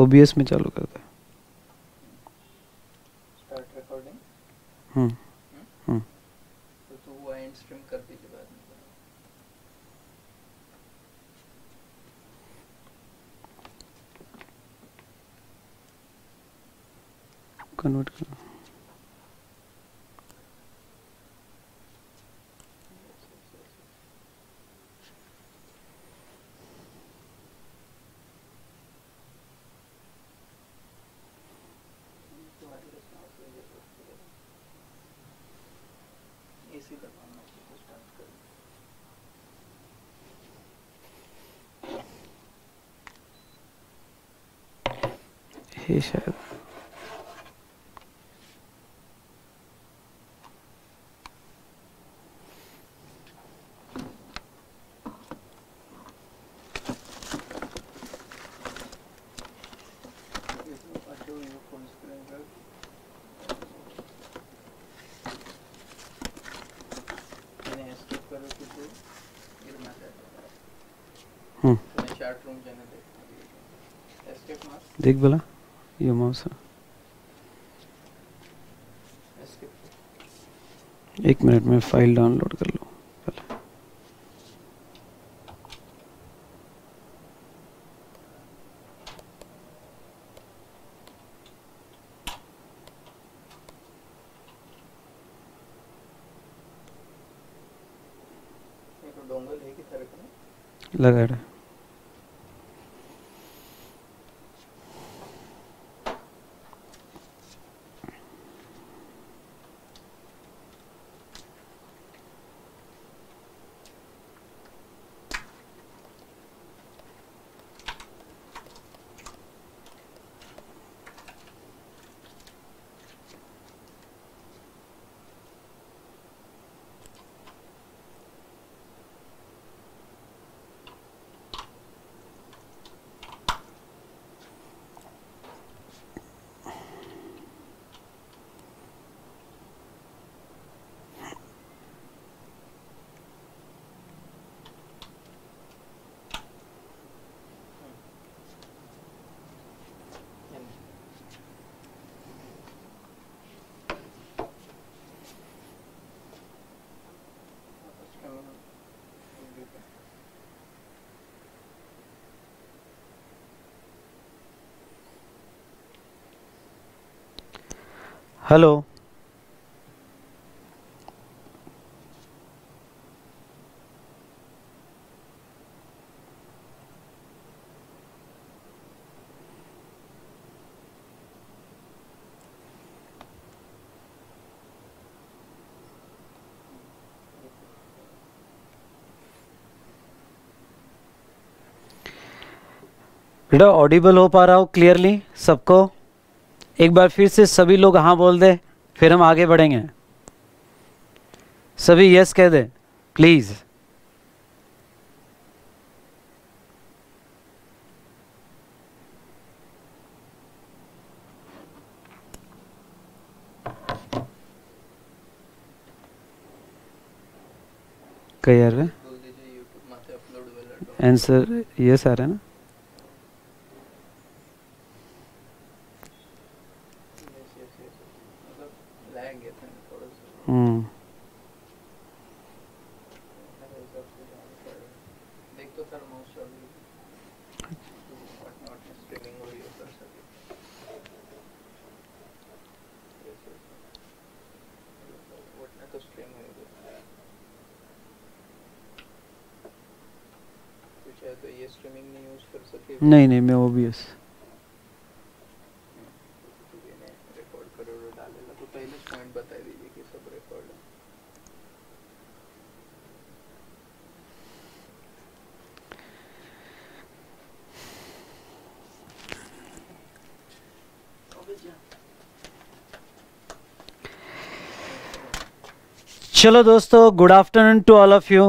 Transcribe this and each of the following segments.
OBS में चालू करते हैं फाइल डाउनलोड कर लो चलो लगा रहा है हेलो। बेटा ऑडिबल हो पा रहा हो क्लियरली सबको? एक बार फिर से सभी लोग हाँ बोल दे फिर हम आगे बढ़ेंगे। सभी यस कह दे प्लीज़ कई यार आंसर यस आ रहा है ना? Hmm. नहीं नहीं मैं ओबीएस चलो दोस्तों good afternoon to all of you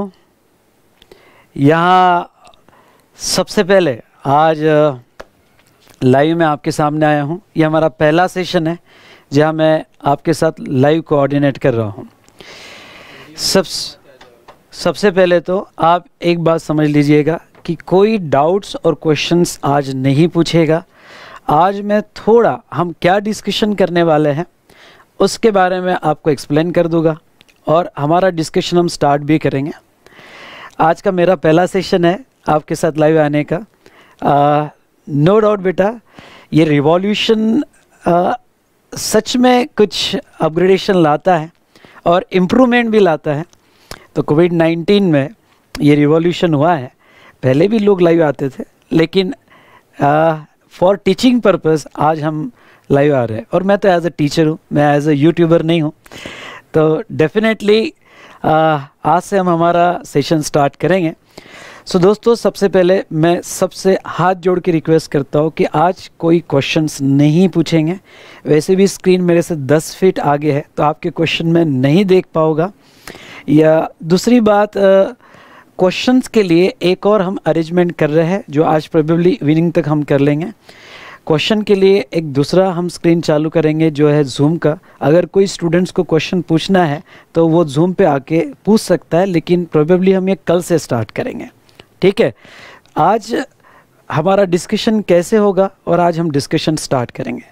यहाँ सबसे पहले आज लाइव में आपके सामने आया हूँ। ये हमारा पहला सेशन है, जहाँ मैं आपके साथ लाइव कोऑर्डिनेट कर रहा हूँ। सब, सबसे पहले तो आप एक बात समझ लीजिएगा कि कोई डाउट्स और क्वेश्चंस आज नहीं पूछेगा। आज मैं थोड़ा, हम क्या डिस्कशन करने वाले हैं, उसके बारे में आपको एक्सप्लेन कर दूँगा। और हमारा डिस्कशन हम स्टार्ट भी करेंगे। आज का मेरा पहला सेशन है आपके साथ लाइव आने का। नो डाउट बेटा, ये रिवॉल्यूशन सच में कुछ अपग्रेडेशन लाता है और इम्प्रूवमेंट भी लाता है। तो कोविड 19 में ये रिवॉल्यूशन हुआ है। पहले भी लोग लाइव आते थे, लेकिन फॉर टीचिंग पर्पस आज हम लाइव आ रहे हैं। और मैं तो एज अ टीचर हूँ, मैं एज अ यूट्यूबर नहीं हूँ। तो डेफिनेटली आज से हम हमारा सेशन स्टार्ट करेंगे। सो so, दोस्तों सबसे पहले मैं सबसे हाथ जोड़ के रिक्वेस्ट करता हूँ कि आज कोई क्वेश्चंस नहीं पूछेंगे। वैसे भी स्क्रीन मेरे से 10 फीट आगे है तो आपके क्वेश्चन में नहीं देख पाऊँगा। या दूसरी बात क्वेश्चंस के लिए एक और हम अरेंजमेंट कर रहे हैं जो आज प्रोबेबली इवनिंग तक हम कर लेंगे। क्वेश्चन के लिए एक दूसरा हम स्क्रीन चालू करेंगे जो है जूम का। अगर कोई स्टूडेंट्स को क्वेश्चन पूछना है तो वो जूम पे आके पूछ सकता है, लेकिन प्रोबेबली हम ये कल से स्टार्ट करेंगे। ठीक है? आज हमारा डिस्कशन कैसे होगा और आज हम डिस्कशन स्टार्ट करेंगे।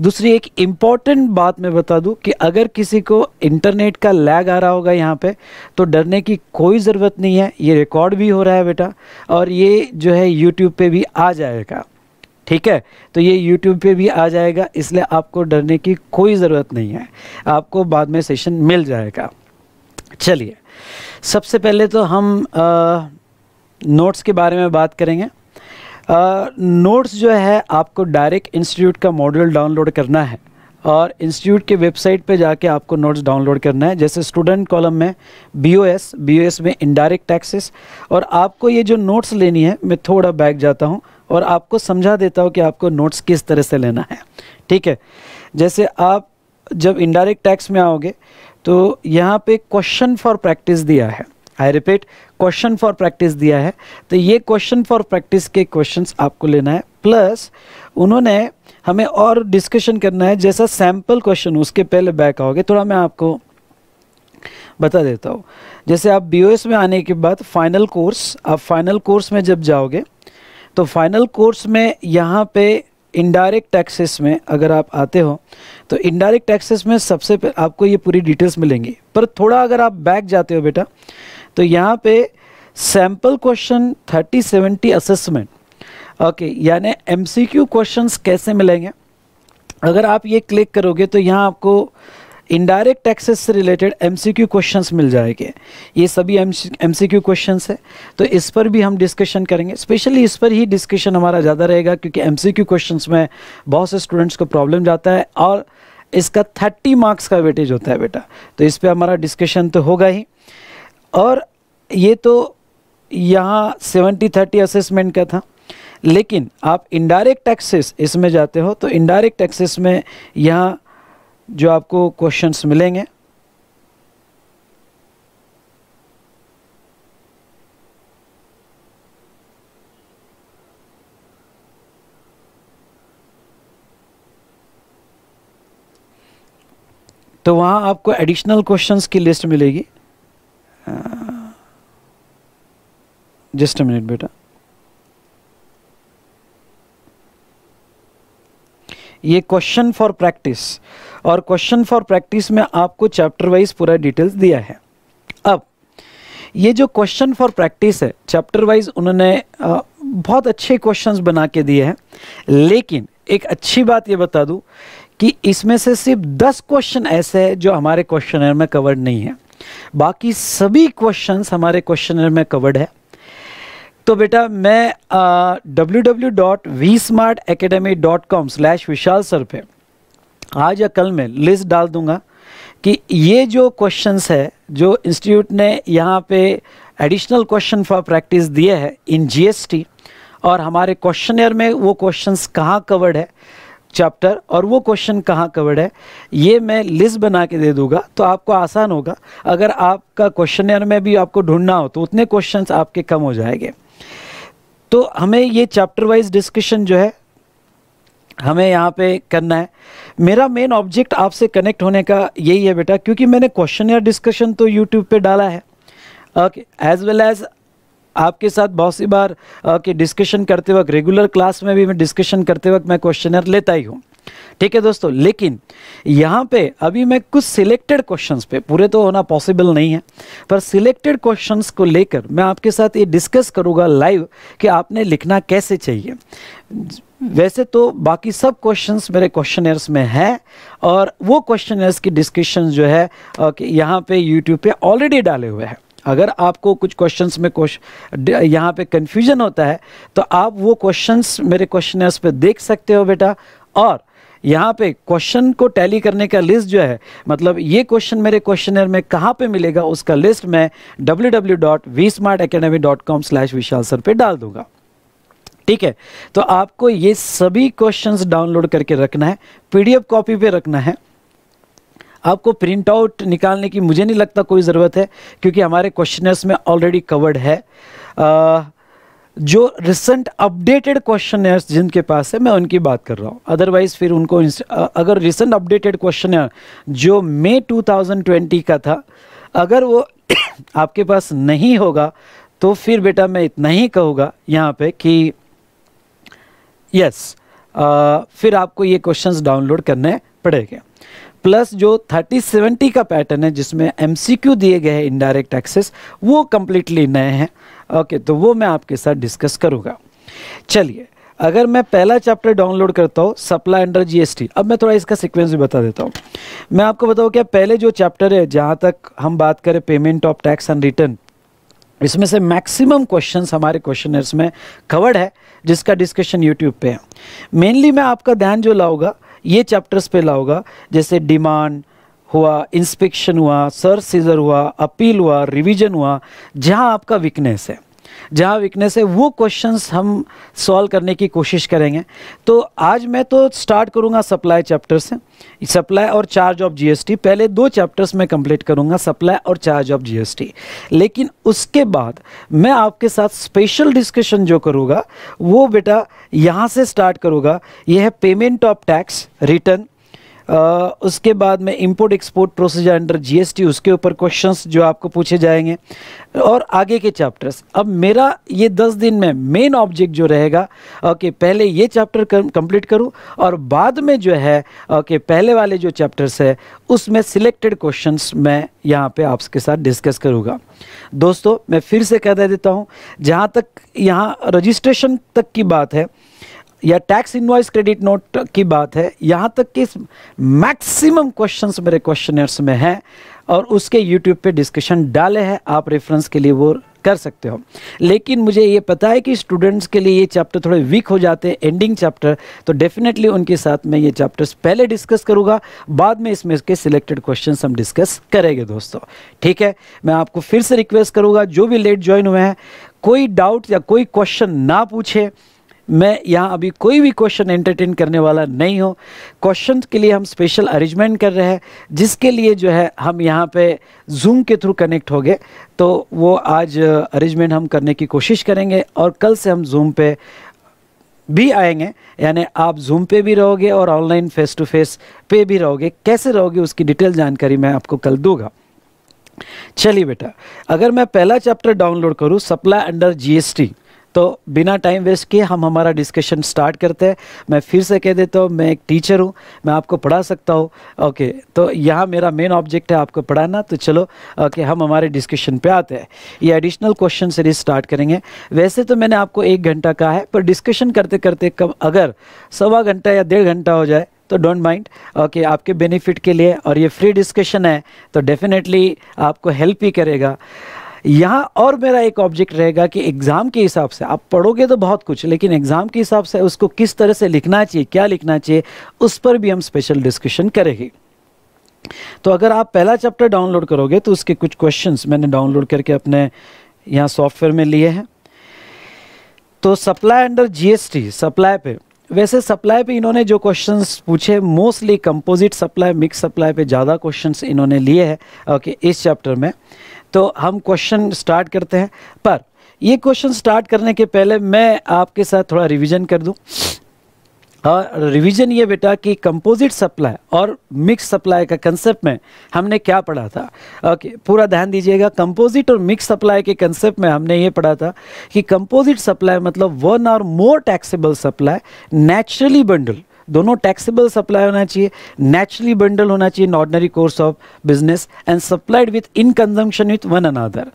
दूसरी एक इंपॉर्टेंट बात मैं बता दूँ कि अगर किसी को इंटरनेट का लैग आ रहा होगा यहाँ पे तो डरने की कोई ज़रूरत नहीं है। ये रिकॉर्ड भी हो रहा है बेटा, और ये जो है यूट्यूब पे भी आ जाएगा। ठीक है? तो ये यूट्यूब पे भी आ जाएगा, इसलिए आपको डरने की कोई ज़रूरत नहीं है। आपको बाद में सेशन मिल जाएगा। चलिए, सबसे पहले तो हम नोट्स के बारे में बात करेंगे। नोट्स जो है, आपको डायरेक्ट इंस्टीट्यूट का मॉड्यूल डाउनलोड करना है और इंस्टीट्यूट के वेबसाइट पे जाके आपको नोट्स डाउनलोड करना है। जैसे स्टूडेंट कॉलम में B O S B O S में इनडायरेक्ट टैक्सेस और आपको ये जो नोट्स लेनी है, मैं थोड़ा बैक जाता हूँ। और आपको समझा देता हूँ कि आपको नोट्स किस तरह से लेना है। ठीक है? जैसे आप जब इनडायरेक्ट टैक्स में आओगे तो यहाँ पे क्वेश्चन फॉर प्रैक्टिस दिया है। I repeat question for practice दिया है। तो ये क्वेश्चन फॉर प्रैक्टिस के क्वेश्चंस आपको लेना है। प्लस उन्होंने हमें और डिस्कशन करना है, जैसा सैंपल क्वेश्चन उसके पहले बैक आओगे। थोड़ा मैं आपको बता देता हूँ। जैसे आप बीओएस में आने के बाद फाइनल कोर्स आप फाइनल कोर्स में जब जाओगे तो फाइनल कोर्स में यहाँ पे इनडायरेक्ट टैक्सेस में अगर आप आते हो तो इनडायरेक्ट टैक्सेस में सबसे आपको ये पूरी डिटेल्स मिलेंगी। पर थोड़ा अगर आप बैक जाते हो बेटा तो यहाँ पे sample question thirty seventy assessment okay यानी एम सी क्यू क्वेश्चन कैसे मिलेंगे? अगर आप ये क्लिक करोगे तो यहाँ आपको इनडायरेक्ट टैक्सेस से रिलेटेड एमसीक्यू क्वेश्चंस मिल जाएँगे। ये सभी एमसीक्यू क्वेश्चंस है। तो इस पर भी हम डिस्कशन करेंगे। स्पेशली इस पर ही डिस्कशन हमारा ज़्यादा रहेगा क्योंकि एमसीक्यू क्वेश्चंस में बहुत से स्टूडेंट्स को प्रॉब्लम जाता है और इसका थर्टी मार्क्स का वेटेज होता है बेटा। तो इस पर हमारा डिस्कशन तो होगा ही। और ये तो यहाँ सेवेंटी थर्टी असेसमेंट का था। लेकिन आप इनडायरेक्ट टैक्सेस इसमें जाते हो तो इनडायरेक्ट टैक्सेस में यहाँ जो आपको क्वेश्चंस मिलेंगे। तो वहाँ आपको एडिशनल क्वेश्चंस की लिस्ट मिलेगी। जस्ट अ मिनट बेटा। ये क्वेश्चन फॉर प्रैक्टिस और क्वेश्चन फॉर प्रैक्टिस में आपको चैप्टर वाइज पूरा डिटेल्स दिया है। अब, ये जो क्वेश्चन फॉर प्रैक्टिस है चैप्टर वाइज उन्होंने बहुत अच्छे क्वेश्चंस बना के दिए हैं। लेकिन एक अच्छी बात ये बता दूँ कि इसमें से सिर्फ़ 10 क्वेश्चन ऐसे हैं जो हमारे क्वेश्चनर में कवर्ड नहीं है। बाकी सभी क्वेश्चंस हमारे क्वेश्चनर में कवर्ड है। तो बेटा, मैं W W dot V smart academy dot com slash Vishal sir पे आज या कल में लिस्ट डाल दूँगा कि ये जो क्वेश्चंस है, जो इंस्टीट्यूट ने यहाँ पे एडिशनल क्वेश्चन फॉर प्रैक्टिस दिए है इन जीएसटी और हमारे क्वेश्चनर में वो क्वेश्चंस कहाँ कवर्ड है चैप्टर और वो क्वेश्चन कहाँ कवर्ड है, ये मैं लिस्ट बना के दे दूँगा तो आपको आसान होगा। अगर आपका क्वेश्चन में भी आपको ढूंढना हो तो उतने क्वेश्चंस आपके कम हो जाएँगे। तो हमें ये चैप्टर वाइज डिस्कशन जो है हमें यहाँ पे करना है। मेरा मेन ऑब्जेक्ट आपसे कनेक्ट होने का यही है बेटा, क्योंकि मैंने क्वेश्चन या डिस्कशन तो यूट्यूब पे डाला है। ओके एज वेल एज आपके साथ बहुत सी बार ओके डिस्कशन करते वक्त रेगुलर क्लास में भी मैं डिस्कशन करते वक्त मैं क्वेश्चनर लेता ही हूँ। ठीक है दोस्तों, लेकिन यहाँ पे अभी मैं कुछ सिलेक्टेड क्वेश्चंस पे, पूरे तो होना पॉसिबल नहीं है, पर सिलेक्टेड क्वेश्चंस को लेकर मैं आपके साथ ये डिस्कस करूँगा लाइव कि आपने लिखना कैसे चाहिए। वैसे तो बाकी सब क्वेश्चंस मेरे क्वेश्चनर्स में है और वो क्वेश्चनर्स की डिस्कशन जो है यहाँ पे यूट्यूब पे ऑलरेडी डाले हुए हैं। अगर आपको कुछ क्वेश्चंस में क्वेश्चन यहाँ पे कन्फ्यूज़न होता है तो आप वो क्वेश्चंस मेरे क्वेश्चनर्स पे देख सकते हो बेटा। और यहाँ पे क्वेश्चन को टैली करने का लिस्ट जो है मतलब ये क्वेश्चन मेरे क्वेश्चनर में कहाँ पे मिलेगा, उसका लिस्ट मैं www.vsmartacademy.com विशाल सर पे डाल दूँगा। ठीक है? तो आपको ये सभी क्वेश्चंस डाउनलोड करके रखना है पीडीएफ कॉपी पे रखना है। आपको प्रिंट आउट निकालने की मुझे नहीं लगता कोई ज़रूरत है क्योंकि हमारे क्वेश्चनर्स में ऑलरेडी कवर्ड है। आ, जो रिसेंट अपडेटेड क्वेश्चन जिनके पास है मैं उनकी बात कर रहा हूँ। अदरवाइज़ फिर उनको अगर रिसेंट अपडेटेड क्वेश्चन जो मई 2020 का था अगर वो आपके पास नहीं होगा तो फिर बेटा मैं इतना ही कहूँगा यहाँ पे कि यस फिर आपको ये क्वेश्चंस डाउनलोड करने पड़ेंगे। प्लस जो 3070 का पैटर्न है, जिसमें एमसीक्यू दिए गए हैं इनडायरेक्ट एक्सेस वो कम्प्लीटली नए हैं। ओके तो वो मैं आपके साथ डिस्कस करूँगा। चलिए, अगर मैं पहला चैप्टर डाउनलोड करता हूँ सप्लाई अंडर जीएसटी अब मैं थोड़ा इसका सीक्वेंस भी बता देता हूँ। मैं आपको बताऊँ क्या, पहले जो चैप्टर है, जहाँ तक हम बात करें payment of tax and return इसमें से मैक्सिमम क्वेश्चंस हमारे क्वेश्चनर्स में कवर्ड है, जिसका डिस्कशन यूट्यूब पे है। मेनली मैं आपका ध्यान जो लाऊँगा, ये चैप्टर्स पे लाऊँगा, जैसे डिमांड हुआ इंस्पेक्शन हुआ सर सीजर हुआ अपील हुआ रिवीजन हुआ, जहाँ आपका वीकनेस है। जहाँ वीकनेस है, वो क्वेश्चंस हम सॉल्व करने की कोशिश करेंगे। तो आज मैं तो स्टार्ट करूँगा सप्लाई चैप्टर से। सप्लाई और चार्ज ऑफ़ जीएसटी पहले दो चैप्टर्स में कंप्लीट करूँगा सप्लाई और चार्ज ऑफ़ जीएसटी लेकिन उसके बाद मैं आपके साथ स्पेशल डिस्कशन जो करूँगा, वो बेटा यहाँ से स्टार्ट करूँगा। यह है पेमेंट ऑफ़ टैक्स रिटर्न उसके बाद में import export procedure under GST उसके ऊपर क्वेश्चंस जो आपको पूछे जाएँगे। और आगे के चैप्टर्स अब मेरा ये दस दिन में मेन ऑब्जेक्ट जो रहेगा ओके पहले ये चैप्टर कंप्लीट करूँ और बाद में जो है ओके पहले वाले जो चैप्टर्स है, उसमें सिलेक्टेड क्वेश्चंस मैं यहाँ पे आपके साथ डिस्कस करूँगा। दोस्तों, मैं फिर से कह देता हूँ, जहाँ तक यहाँ रजिस्ट्रेशन तक की बात है या टैक्स इनवॉइस क्रेडिट नोट की बात है, यहाँ तक कि मैक्सिमम क्वेश्चंस मेरे क्वेश्चनर्स में हैं और उसके यूट्यूब पे डिस्कशन डाले हैं, आप रेफरेंस के लिए वो कर सकते हो। लेकिन मुझे ये पता है कि स्टूडेंट्स के लिए ये चैप्टर थोड़े वीक हो जाते हैं एंडिंग चैप्टर तो डेफिनेटली उनके साथ मैं ये चैप्टर्स पहले डिस्कस करूँगा, बाद में इसमें इसके सिलेक्टेड क्वेश्चन हम डिस्कस करेंगे दोस्तों। ठीक है? मैं आपको फिर से रिक्वेस्ट करूँगा, जो भी लेट ज्वाइन हुए हैं, कोई डाउट या कोई क्वेश्चन ना पूछे मैं यहाँ अभी कोई भी क्वेश्चन एंटरटेन करने वाला नहीं हूँ। क्वेश्चन के लिए हम स्पेशल अरेंजमेंट कर रहे हैं, जिसके लिए जो है हम यहाँ पे जूम के थ्रू कनेक्ट हो गए। तो वो आज अरेंजमेंट हम करने की कोशिश करेंगे और कल से हम जूम पे भी आएँगे। यानी आप जूम पे भी रहोगे और ऑनलाइन फेस टू फेस पे भी रहोगे। कैसे रहोगे उसकी डिटेल जानकारी मैं आपको कल दूँगा। चलिए बेटा, अगर मैं पहला चैप्टर डाउनलोड करूँ सप्लाई अंडर जीएसटी तो बिना टाइम वेस्ट किए हम हमारा डिस्कशन स्टार्ट करते हैं। मैं फिर से कह देता हूँ, मैं एक टीचर हूँ, मैं आपको पढ़ा सकता हूँ। ओके तो यहाँ मेरा मेन ऑब्जेक्ट है आपको पढ़ाना तो चलो ओके हम हमारे डिस्कशन पे आते हैं। ये एडिशनल क्वेश्चन सीरीज़ स्टार्ट करेंगे। वैसे तो मैंने आपको एक घंटा कहा है, पर डिस्कशन करते करते कब, अगर सवा घंटा या डेढ़ घंटा हो जाए तो डोंट माइंड ओके आपके बेनिफिट के लिए, और ये फ्री डिस्कशन है तो डेफिनेटली आपको हेल्प ही करेगा। यहाँ और मेरा एक ऑब्जेक्ट रहेगा कि एग्ज़ाम के हिसाब से, आप पढ़ोगे तो बहुत कुछ, लेकिन एग्ज़ाम के हिसाब से उसको किस तरह से लिखना चाहिए, क्या लिखना चाहिए, उस पर भी हम स्पेशल डिस्कशन करेंगे। तो अगर आप पहला चैप्टर डाउनलोड करोगे तो उसके कुछ क्वेश्चंस मैंने डाउनलोड करके अपने यहाँ सॉफ्टवेयर में लिए हैं। तो सप्लाई अंडर जीएसटी सप्लाई पे। वैसे सप्लाई पे इन्होंने जो क्वेश्चंस पूछे mostly composite supply mix supply पे ज़्यादा क्वेश्चंस इन्होंने लिए हैं, ओके, इस चैप्टर में। तो हम क्वेश्चन स्टार्ट करते हैं। पर ये क्वेश्चन स्टार्ट करने के पहले मैं आपके साथ थोड़ा रिवीजन कर दूँ। और रिवीजन ये बेटा कि कंपोजिट सप्लाई और मिक्स सप्लाई का कंसेप्ट में हमने क्या पढ़ा था? ओके पूरा ध्यान दीजिएगा। कंपोजिट और मिक्स सप्लाई के कंसेप्ट में हमने ये पढ़ा था कि कंपोजिट सप्लाई मतलब one or more taxable supply naturally bundle दोनों टैक्सेबल सप्लाई होना चाहिए नेचुरली बंडल होना चाहिए in ordinary course of business and supplied with in consumption with one another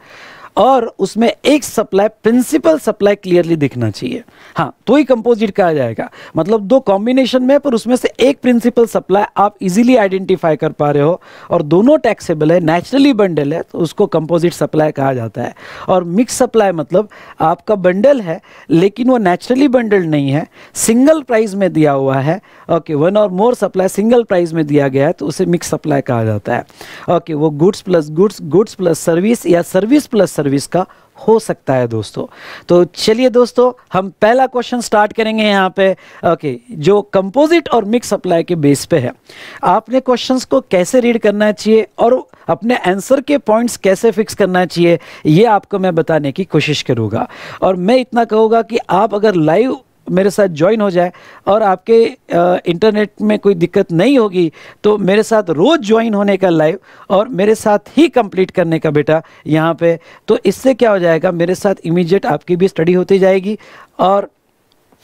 और उसमें एक सप्लाई प्रिंसिपल सप्लाई क्लियरली दिखना चाहिए। हाँ तो ही कंपोजिट कहा जाएगा। मतलब दो कॉम्बिनेशन में, पर उसमें से एक प्रिंसिपल सप्लाई आप इजीली आइडेंटिफाई कर पा रहे हो और दोनों टैक्सेबल है नेचुरली बंडल है तो उसको कंपोजिट सप्लाई कहा जाता है। और मिक्स सप्लाई मतलब आपका बंडल है, लेकिन वो नेचुरली बंडल नहीं है सिंगल प्राइस में दिया हुआ है। ओके वन और मोर सप्लाई सिंगल प्राइस में दिया गया है तो उसे मिक्स सप्लाई कहा जाता है। ओके वो goods plus goods goods plus service या सर्विस प्लस सर्विस का हो सकता है दोस्तों। तो चलिए दोस्तों, हम पहला क्वेश्चन स्टार्ट करेंगे यहाँ पे। ओके जो कंपोजिट और मिक्स सप्लाई के बेस पे है। आपने क्वेश्चंस को कैसे रीड करना चाहिए और अपने आंसर के पॉइंट्स कैसे फिक्स करना चाहिए, ये आपको मैं बताने की कोशिश करूँगा। और मैं इतना कहूँगा कि आप अगर लाइव मेरे साथ ज्वाइन हो जाए और आपके इंटरनेट में कोई दिक्कत नहीं होगी तो मेरे साथ रोज़ ज्वाइन होने का लाइव और मेरे साथ ही कंप्लीट करने का बेटा यहाँ पे। तो इससे क्या हो जाएगा, मेरे साथ इमीडिएट आपकी भी स्टडी होती जाएगी और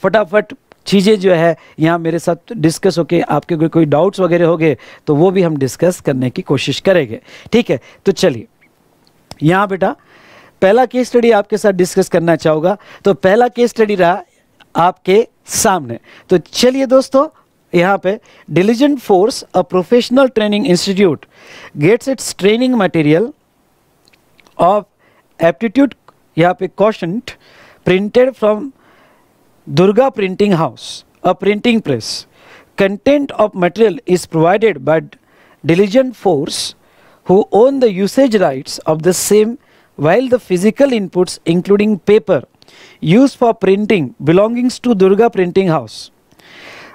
फटाफट चीज़ें जो है यहाँ मेरे साथ डिस्कस होके आपके कोई कोई डाउट्स वगैरह हो गए तो वो भी हम डिस्कस करने की कोशिश करेंगे। ठीक है तो चलिए। यहाँ बेटा, पहला केस स्टडी आपके साथ डिस्कस करना चाहूँगा। तो पहला केस स्टडी रहा आपके सामने। तो चलिए दोस्तों, यहाँ पे diligent force a professional training institute gets its training material of aptitude यहाँ पे question printed from Durga printing house a printing press content of material is provided by diligent force, who own the usage rights of the same, while the physical inputs, including paper used for printing belongings to Durga Printing House.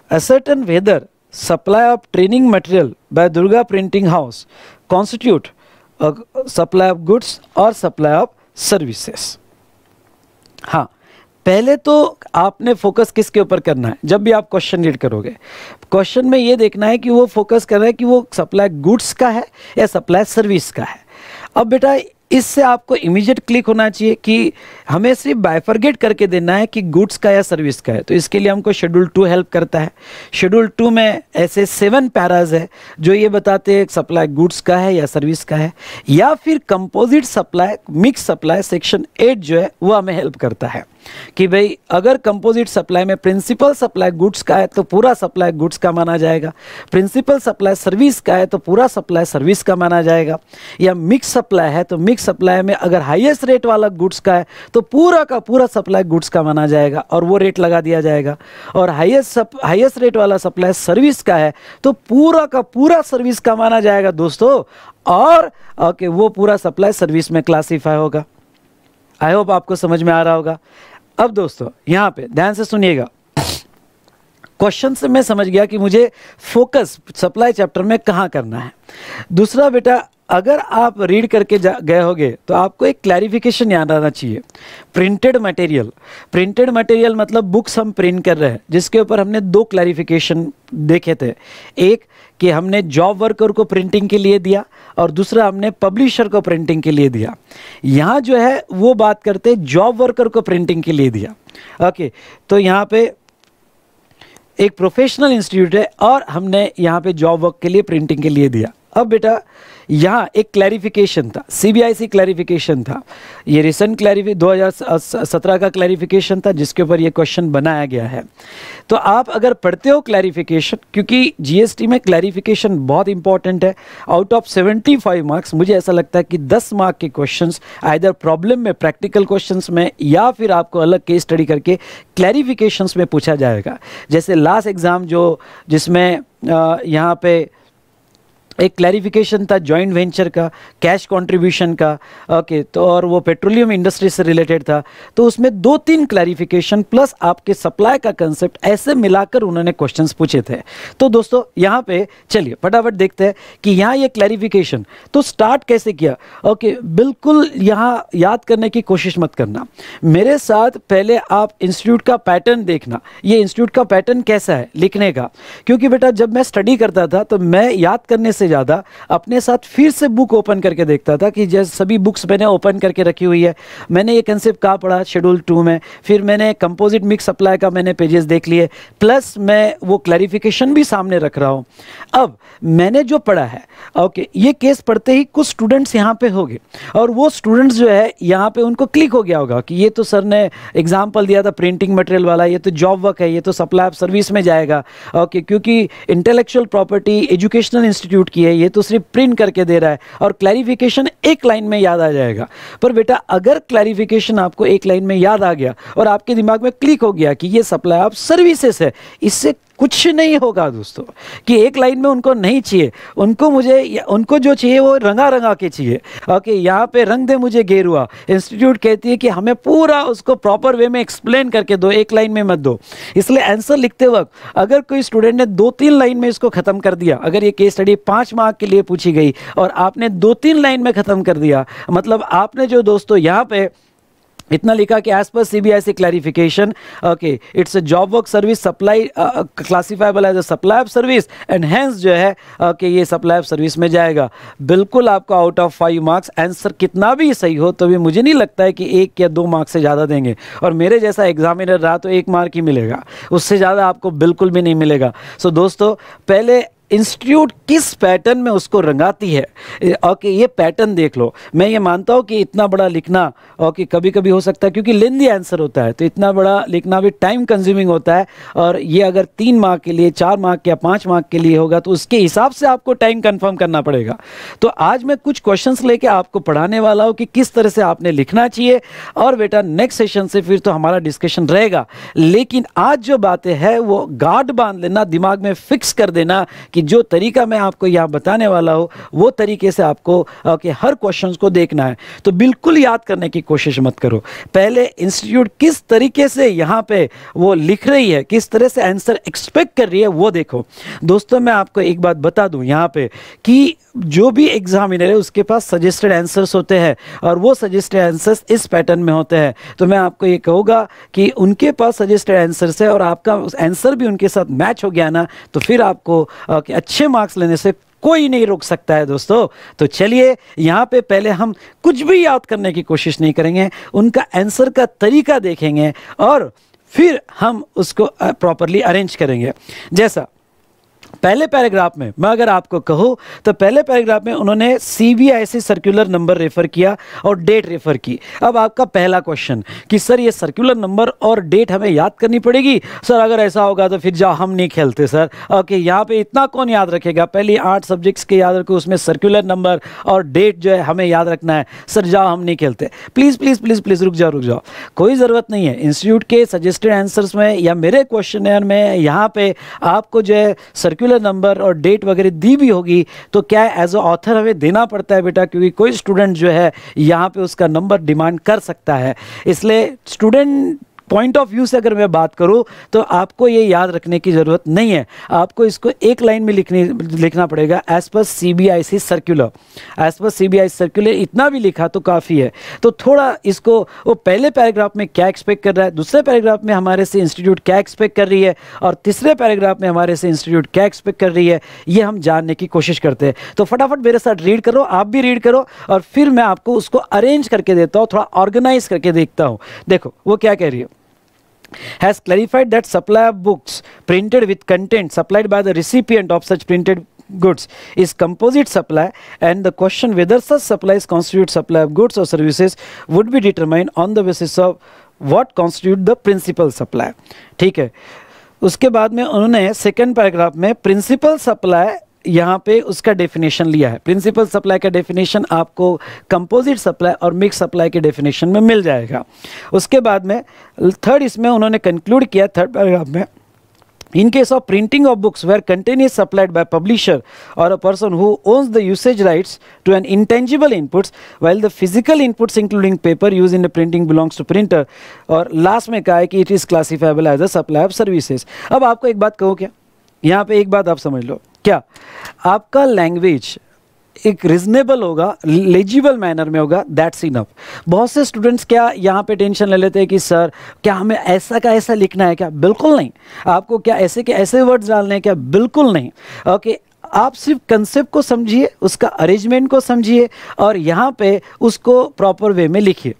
Ascertain whether supply of training material by Durga Printing House constitute a supply of goods or supply of services. हाँ पहले तो आपने focus किसके ऊपर करना है जब भी आप क्वेश्चन रीड करोगे क्वेश्चन में ये देखना है कि वो फोकस कर रहा है कि वो सप्लाई गुड्स का है या सप्लाई सर्विस का है अब बेटा इससे आपको इमीजिएट क्लिक होना चाहिए कि हमें सिर्फ़ बाइफरगेट करके देना है कि गुड्स का या सर्विस का है। तो इसके लिए हमको शेड्यूल टू हेल्प करता है। शेड्यूल टू में ऐसे सेवन पैराज है जो ये बताते हैं सप्लाई गुड्स का है या सर्विस का है, या फिर composite supply mix supply section eight जो है, वो हमें हेल्प करता है। कि भाई, अगर कंपोजिट सप्लाई में प्रिंसिपल सप्लाई गुड्स का है तो पूरा सप्लाई गुड्स का माना जाएगा। प्रिंसिपल सप्लाई सर्विस का है तो पूरा सप्लाई सर्विस का माना जाएगा। या मिक्स सप्लाई है तो मिक्स सप्लाई में अगर हाईएस्ट रेट वाला गुड्स का है तो पूरा का पूरा सप्लाई गुड्स का माना जाएगा और वो रेट लगा दिया जाएगा। और हाईएस्ट हाईएस्ट रेट वाला सप्लाई सर्विस का है तो पूरा का पूरा सर्विस का माना जाएगा दोस्तों। और ओके वो पूरा सप्लाई सर्विस में क्लासीफाई होगा। आई होप आपको समझ में आ रहा होगा। अब दोस्तों, यहाँ पे ध्यान से सुनिएगा। क्वेश्चन से मैं समझ गया कि मुझे फोकस सप्लाई चैप्टर में कहाँ करना है। दूसरा बेटा अगर आप रीड करके गए होगे तो आपको एक क्लैरिफिकेशन याद आना चाहिए। प्रिंटेड मटेरियल प्रिंटेड मटेरियल मतलब बुक्स हम प्रिंट कर रहे हैं, जिसके ऊपर हमने दो क्लैरिफिकेशन देखे थे। एक, कि हमने जॉब वर्कर को प्रिंटिंग के लिए दिया, और दूसरा, हमने पब्लिशर को प्रिंटिंग के लिए दिया। यहाँ जो है, वो बात करते जॉब वर्कर को प्रिंटिंग के लिए दिया। ओके तो यहाँ पे एक प्रोफेशनल इंस्टीट्यूट है, और हमने यहाँ पे जॉब वर्क के लिए प्रिंटिंग के लिए दिया। अब बेटा यहाँ एक क्लैरिफिकेशन था सीबीआईसी क्लैरिफिकेशन था। ये रिसेंट क्लैरिफि 2017 का क्लैरिफिकेशन था, जिसके ऊपर ये क्वेश्चन बनाया गया है। तो आप अगर पढ़ते हो क्लैरिफिकेशन क्योंकि जीएसटी में क्लैरिफिकेशन बहुत इंपॉर्टेंट है आउट ऑफ़ 75 मार्क्स मुझे ऐसा लगता है कि 10 मार्क के क्वेश्चंस आइदर प्रॉब्लम में प्रैक्टिकल क्वेश्चंस में, या फिर आपको अलग केस स्टडी करके क्लैरिफिकेशंस में पूछा जाएगा। जैसे लास्ट एग्ज़ाम जो, जिसमें यहाँ पे एक क्लैरिफिकेशन था जॉइंट वेंचर का कैश कंट्रीब्यूशन का ओके तो और वो पेट्रोलियम इंडस्ट्री से रिलेटेड था। तो उसमें दो तीन क्लैरिफिकेशन प्लस आपके सप्लाई का कंसेप्ट ऐसे मिलाकर उन्होंने क्वेश्चंस पूछे थे। तो दोस्तों, यहाँ पे चलिए, फटाफट देखते हैं कि यहाँ ये क्लैरिफिकेशन तो स्टार्ट कैसे किया? ओके बिल्कुल यहाँ याद करने की कोशिश मत करना। मेरे साथ पहले आप इंस्टीट्यूट का पैटर्न देखना। ये इंस्टीट्यूट का पैटर्न कैसा है? लिखने का। क्योंकि बेटा, जब मैं स्टडी करता था तो मैं याद करने से ज़्यादा अपने साथ फिर से बुक ओपन करके देखता था कि जैसे सभी बुक्स मैंने ओपन करके रखी हुई है। मैंने ये कंसेप्ट कहाँ पढ़ा? शेड्यूल टू में। फिर मैंने कंपोजिट मिक्स सप्लाई का मैंने पेजेस देख लिए। प्लस मैं वो क्लैरिफिकेशन भी सामने रख रहा हूँ। अब मैंने जो पढ़ा है ओके ये केस पढ़ते ही कुछ स्टूडेंट्स यहाँ पे हो और वो स्टूडेंट्स जो है, यहाँ पे उनको क्लिक हो गया होगा कि ये तो सर ने एग्ज़ाम्पल दिया था प्रिंटिंग मटेरियल वाला, ये तो जॉब वर्क है, ये तो सप्लाई सर्विस में जाएगा। ओके क्योंकि इंटेलेक्चुअल प्रॉपर्टी एजुकेशनल इंस्टीट्यूट है, ये तो सिर्फ़ प्रिंट करके दे रहा है और क्लैरिफिकेशन एक लाइन में याद आ जाएगा। पर बेटा, अगर क्लैरिफिकेशन आपको एक लाइन में याद आ गया और आपके दिमाग में क्लिक हो गया कि ये सप्लाई ऑफ़ सर्विसेस है, इससे कुछ नहीं होगा दोस्तों। कि एक लाइन में उनको नहीं चाहिए। उनको मुझे उनको जो चाहिए वो रंगा रंगा के चाहिए। ओके, यहाँ पे रंग दे मुझे गेरुआ। इंस्टीट्यूट कहती है कि हमें पूरा उसको प्रॉपर वे में एक्सप्लेन करके दो, एक लाइन में मत दो। इसलिए आंसर लिखते वक्त अगर कोई स्टूडेंट ने दो तीन लाइन में इसको ख़त्म कर दिया, अगर ये केस स्टडी पाँच मार्क के लिए पूछी गई और आपने दो तीन लाइन में ख़त्म कर दिया मतलब आपने जो दोस्तों यहाँ पे इतना लिखा कि as per CBIC clarification okay it's a job work service supply classifiable as a supply of service and hence जो है ओके okay, ये सप्लाई ऑफ़ सर्विस में जाएगा। बिल्कुल आपका out of five marks answer कितना भी सही हो तो भी मुझे नहीं लगता है कि एक या दो मार्क्स से ज़्यादा देंगे। और मेरे जैसा एग्जामिनर रहा तो एक मार्क ही मिलेगा। उससे ज़्यादा आपको बिल्कुल भी नहीं मिलेगा। सो so, दोस्तों पहले इंस्टीट्यूट किस पैटर्न में उसको रंगाती है? ओके, ये पैटर्न देख लो। मैं ये मानता हूँ कि इतना बड़ा लिखना, ओके कभी कभी हो सकता है, क्योंकि लेंदी आंसर होता है तो इतना बड़ा लिखना भी टाइम कंज्यूमिंग होता है, और ये अगर तीन मार्क के लिए, चार मार्क या पाँच मार्क के लिए होगा तो उसके हिसाब से आपको टाइम कन्फर्म करना पड़ेगा। तो आज मैं कुछ क्वेश्चन लेके आपको पढ़ाने वाला हूँ कि किस तरह से आपने लिखना चाहिए, और बेटा नेक्स्ट सेशन से फिर तो हमारा डिस्कशन रहेगा। लेकिन आज जो बातें हैं, वो गार्ड बाँध लेना, दिमाग में फिक्स कर देना कि कि जो तरीका मैं आपको यहाँ बताने वाला हूँ, वो तरीके से आपको कि हर क्वेश्चन को देखना है। तो बिल्कुल याद करने की कोशिश मत करो। पहले इंस्टीट्यूट किस तरीके से यहाँ पे वो लिख रही है, किस तरह से आंसर एक्सपेक्ट कर रही है, वो देखो। दोस्तों, मैं आपको एक बात बता दूँ यहाँ पे कि जो भी एग्जामिनर है, उसके पास सजेस्टेड आंसर्स होते हैं और वो सजेस्टेड आंसर्स इस पैटर्न में होते हैं। तो मैं आपको ये कहूँगा कि उनके पास सजेस्टेड आंसर्स है और आपका आंसर भी उनके साथ मैच हो गया ना तो फिर आपको अच्छे मार्क्स लेने से कोई नहीं रोक सकता है दोस्तों। तो चलिए, यहाँ पे पहले हम कुछ भी याद करने की कोशिश नहीं करेंगे, उनका आंसर का तरीका देखेंगे और फिर हम उसको प्रॉपरली अरेंज करेंगे। जैसा पहले पैराग्राफ में, मैं अगर आपको कहूँ तो पहले पैराग्राफ में उन्होंने सीबीआईसी सर्कुलर नंबर रेफर किया और डेट रेफर की। अब आपका पहला क्वेश्चन कि सर ये सर्कुलर नंबर और डेट हमें याद करनी पड़ेगी? सर अगर ऐसा होगा तो फिर जाओ, हम नहीं खेलते सर ओके यहाँ पे इतना कौन याद रखेगा? पहले आठ सब्जेक्ट्स के याद रखो, उसमें सर्कुलर नंबर और डेट जो है हमें याद रखना है। सर जाओ, हम नहीं खेलते। प्लीज़ प्लीज़ प्लीज़ प्लीज़ रुक जाओ रुक जाओ। कोई ज़रूरत नहीं है। इंस्टीट्यूट के सजेस्टेड आंसर्स में या मेरे क्वेश्चन में यहाँ पे आपको जो है सर्कुलर पर्टिकुलर नंबर और डेट वगैरह दी भी होगी तो क्या एज अ ऑथर हमें देना पड़ता है बेटा? क्योंकि कोई स्टूडेंट जो है, यहाँ पे उसका नंबर डिमांड कर सकता है। इसलिए स्टूडेंट पॉइंट ऑफ़ व्यू से अगर मैं बात करूँ तो आपको ये याद रखने की ज़रूरत नहीं है। आपको इसको एक लाइन में लिखनी, लिखना पड़ेगा as per C B I C circular as per C B I circular इतना भी लिखा तो काफ़ी है। तो थोड़ा इसको, वो पहले पैराग्राफ में क्या एक्सपेक्ट कर रहा है, दूसरे पैराग्राफ में हमारे से इंस्टीट्यूट क्या एक्सपेक्ट कर रही है, और तीसरे पैराग्राफ में हमारे से इंस्टीट्यूट क्या एक्सपेक्ट कर रही है, ये हम जानने की कोशिश करते हैं। तो फटाफट मेरे साथ रीड करो, आप भी रीड करो, और फिर मैं आपको उसको अरेंज करके देता हूँ, थोड़ा ऑर्गेनाइज करके देखता हूँ। देखो, वो क्या कह रही है? Has clarified that supply of books printed with content supplied by the recipient of such printed goods is composite supply and the question whether such supplies constitute supply of goods or services would be determined on the basis of what constitute the principal supply ठीक है उसके बाद में उन्होंने second paragraph में principal supply यहाँ पे उसका डेफिनेशन लिया है। प्रिंसिपल सप्लाई का डेफिनेशन आपको कंपोजिट सप्लाई और मिक्स सप्लाई के डेफिनेशन में मिल जाएगा। उसके बाद में थर्ड इसमें उन्होंने कंक्लूड किया थर्ड पैराग्राफ में in case of printing of books where contents supplied by publisher और a person who owns the usage rights to an intangible inputs while the physical inputs including paper use in the printing belongs to printer और last में कहा है कि it is classifiable as a supply of services अब आपको एक बात कहो क्या? यहाँ पे एक बात आप समझ लो। क्या? आपका लैंग्वेज एक रिजनेबल होगा लेजिबल मैनर में होगा दैट्स इनफ बहुत से स्टूडेंट्स क्या यहाँ पे टेंशन ले लेते हैं कि, सर, क्या हमें ऐसा का ऐसा लिखना है क्या? बिल्कुल नहीं। आपको क्या ऐसे के ऐसे वर्ड्स डालने हैं क्या? बिल्कुल नहीं। ओके, आप सिर्फ़ कंसेप्ट को समझिए, उसका अरेंजमेंट को समझिए और यहाँ पे उसको प्रॉपर वे में लिखिए।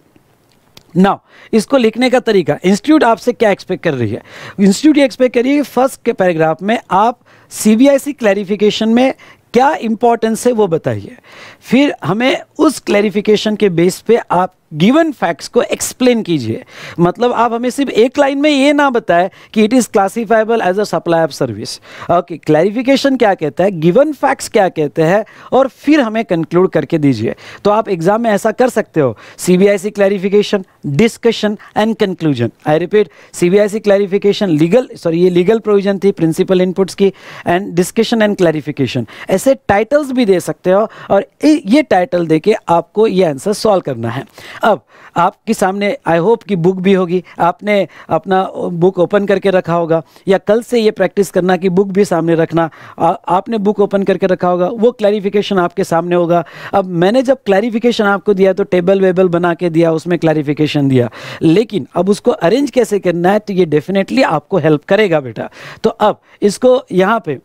नाउ इसको लिखने का तरीका इंस्टीट्यूट आपसे क्या एक्सपेक्ट कर रही है? इंस्टीट्यूट ये एक्सपेक्ट करिए फ़र्स्ट के पैराग्राफ में आप सीबीआईसी क्लैरिफिकेशन में क्या इंपॉर्टेंस है वो बताइए। फिर हमें उस क्लैरिफिकेशन के बेस पे आप गिवन फैक्ट्स को एक्सप्लेन कीजिए। मतलब आप हमें सिर्फ़ एक लाइन में ये ना बताएँ कि it is classifiable as a supply of service okay clarification क्या कहता है? गिवन फैक्ट्स क्या कहते हैं? और फिर हमें कंक्लूड करके दीजिए। तो आप एग्ज़ाम में ऐसा कर सकते हो। C B I C clarification discussion and conclusion I repeat C B I C clarification legal sorry ये लीगल प्रोविज़न थी प्रिंसिपल इनपुट्स की एंड डिस्कशन एंड क्लैरिफिकेशन ऐसे टाइटल्स भी दे सकते हो और ये टाइटल दे के आपको ये आंसर सॉल्व करना है। अब आपके सामने आई होप कि बुक भी होगी। आपने अपना बुक ओपन करके रखा होगा। या कल से ये प्रैक्टिस करना कि बुक भी सामने रखना। आ, आपने बुक ओपन करके रखा होगा। वो क्लैरिफिकेशन आपके सामने होगा। अब मैंने जब क्लैरिफिकेशन आपको दिया तो टेबल वेबल बना के दिया उसमें क्लैरिफिकेशन दिया। लेकिन अब उसको अरेंज कैसे करना है तो ये डेफिनेटली आपको हेल्प करेगा बेटा। तो अब इसको यहाँ पे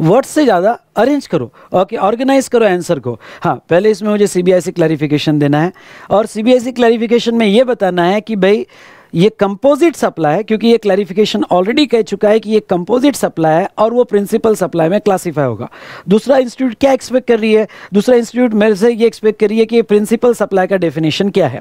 वर्ड्स से ज़्यादा अरेंज करो। ओके ऑर्गेनाइज करो आंसर को। हाँ पहले इसमें मुझे सीबीआईसी क्लैरिफिकेशन देना है। और सीबीआईसी क्लैरिफिकेशन में ये बताना है कि भाई ये कंपोजिट सप्लाई है, क्योंकि ये क्लैरिफिकेशन ऑलरेडी कह चुका है कि ये कंपोजिट सप्लाई है और वो प्रिंसिपल सप्लाई में क्लासीफाई होगा। दूसरा इंस्टीट्यूट क्या एक्सपेक्ट कर रही है? दूसरा इंस्टीट्यूट मेरे से ये एक्सपेक्ट कर रही है कि प्रिंसिपल सप्लाई का डेफिनेशन क्या है।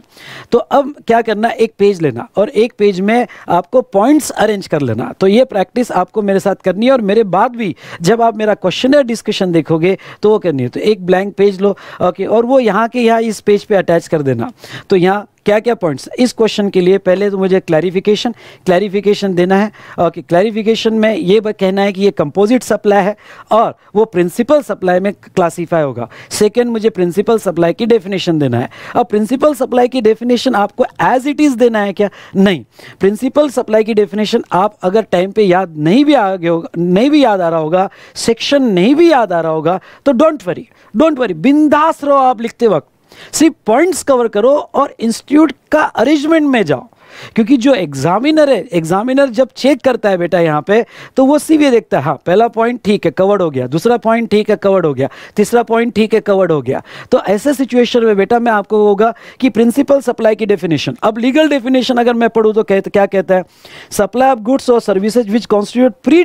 तो अब क्या करना, एक पेज लेना और एक पेज में आपको पॉइंट्स अरेंज कर लेना। तो ये प्रैक्टिस आपको मेरे साथ करनी है और मेरे बाद भी जब आप मेरा क्वेश्चन डिस्कशन देखोगे तो वो करनी है। तो एक ब्लैंक पेज लो ओके और वो यहाँ के यहाँ इस पेज पे अटैच कर देना। तो यहाँ क्या क्या पॉइंट्स इस क्वेश्चन के लिए पहले तो मुझे क्लैरिफिकेशन क्लैरिफिकेशन देना है। और कि क्लैरिफिकेशन में ये कहना है कि ये कंपोजिट सप्लाई है और वो प्रिंसिपल सप्लाई में क्लासीफाई होगा। सेकेंड मुझे प्रिंसिपल सप्लाई की डेफिनेशन देना है। और प्रिंसिपल सप्लाई की डेफिनेशन आपको एज इट इज़ देना है क्या? नहीं। प्रिंसिपल सप्लाई की डेफिनेशन आप अगर टाइम पे याद नहीं भी आ गया होगा, नहीं भी याद आ रहा होगा सेक्शन नहीं भी याद आ रहा होगा तो डोंट वरी डोंट वरी बिंदास रहो आप लिखते वक्त। सिर्फ़ पॉइंट्स कवर करो और इंस्टीट्यूट का अरेंजमेंट में जाओ। क्योंकि जो एग्जामिनर है एग्जामिनर जब चेक करता है बेटा यहाँ पे तो वो सीवी देखता है हाँ पहला पॉइंट ठीक है कवर्ड हो गया। दूसरा पॉइंट ठीक है कवर्ड हो गया। तीसरा पॉइंट ठीक है कवर्ड हो गया। तो ऐसे सिचुएशन में बेटा मैं आपको होगा कि प्रिंसिपल सप्लाई की डेफिनेशन अब लीगल डेफिनेशन अगर मैं पढ़ूँ तो कहते क्या कहता है? सप्लाई ऑफ़ गुड्स और services which constitute pre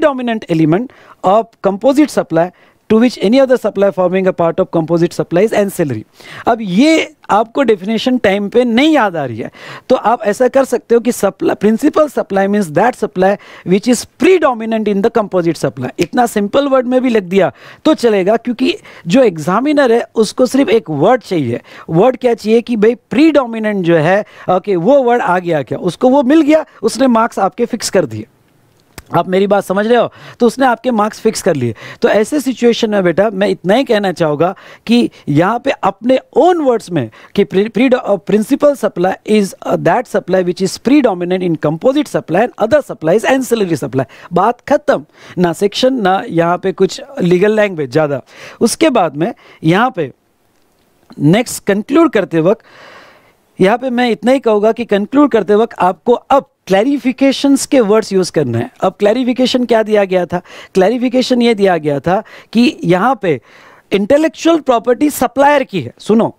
element of composite supply to which any other supply forming a part of composite supplies and ancillary अब ये आपको डेफिनेशन टाइम पे नहीं याद आ रही है। तो आप ऐसा कर सकते हो कि supply principal supply means that supply which is predominant in the composite supply इतना सिंपल वर्ड में भी लिख दिया तो चलेगा क्योंकि जो एग्जामिनर है उसको सिर्फ़ एक वर्ड चाहिए। वर्ड क्या चाहिए कि भाई प्री डोमिनेंट जो है ओके okay, वो वर्ड आ गया। क्या उसको वो मिल गया उसने मार्क्स आपके फिक्स कर दिए। आप मेरी बात समझ रहे हो? तो उसने आपके मार्क्स फिक्स कर लिए। तो ऐसे सिचुएशन में बेटा, मैं इतना ही कहना चाहूँगा कि यहाँ पे अपने ओन वर्ड्स में कि principal supply is that supply which is predominant in composite supply and other supplies and ancillary supply बात खत्म। ना सेक्शन ना यहाँ पे कुछ लीगल लैंग्वेज ज़्यादा। उसके बाद में यहाँ पे नेक्स्ट कंक्लूड करते वक्त, यहाँ पे मैं इतना ही कहूँगा कि कंक्लूड करते वक्त आपको अब क्लैरिफिकेशंस के वर्ड्स यूज़ करना है। अब क्लैरिफिकेशन क्या दिया गया था? क्लैरिफिकेशन ये दिया गया था कि यहाँ पे इंटेलेक्चुअल प्रॉपर्टी सप्लायर की है। सुनो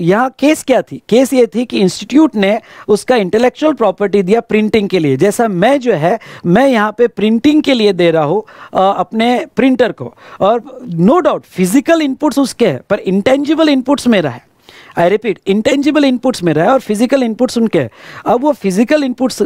यहाँ केस क्या थी? केस ये थी कि इंस्टीट्यूट ने उसका इंटेलेक्चुअल प्रॉपर्टी दिया प्रिंटिंग के लिए। जैसा मैं जो है, मैं यहाँ पे प्रिंटिंग के लिए दे रहा हूँ अपने प्रिंटर को। और नो डाउट फ़िज़िकल इनपुट्स उसके हैं, पर इंटेंजिबल इनपुट्स मेरा है। आई रिपीट इंटेंजिबल इनपुट्स मेरा है और फ़िज़िकल इनपुट्स उनके हैं। अब वो फ़िज़िकल इनपुट्स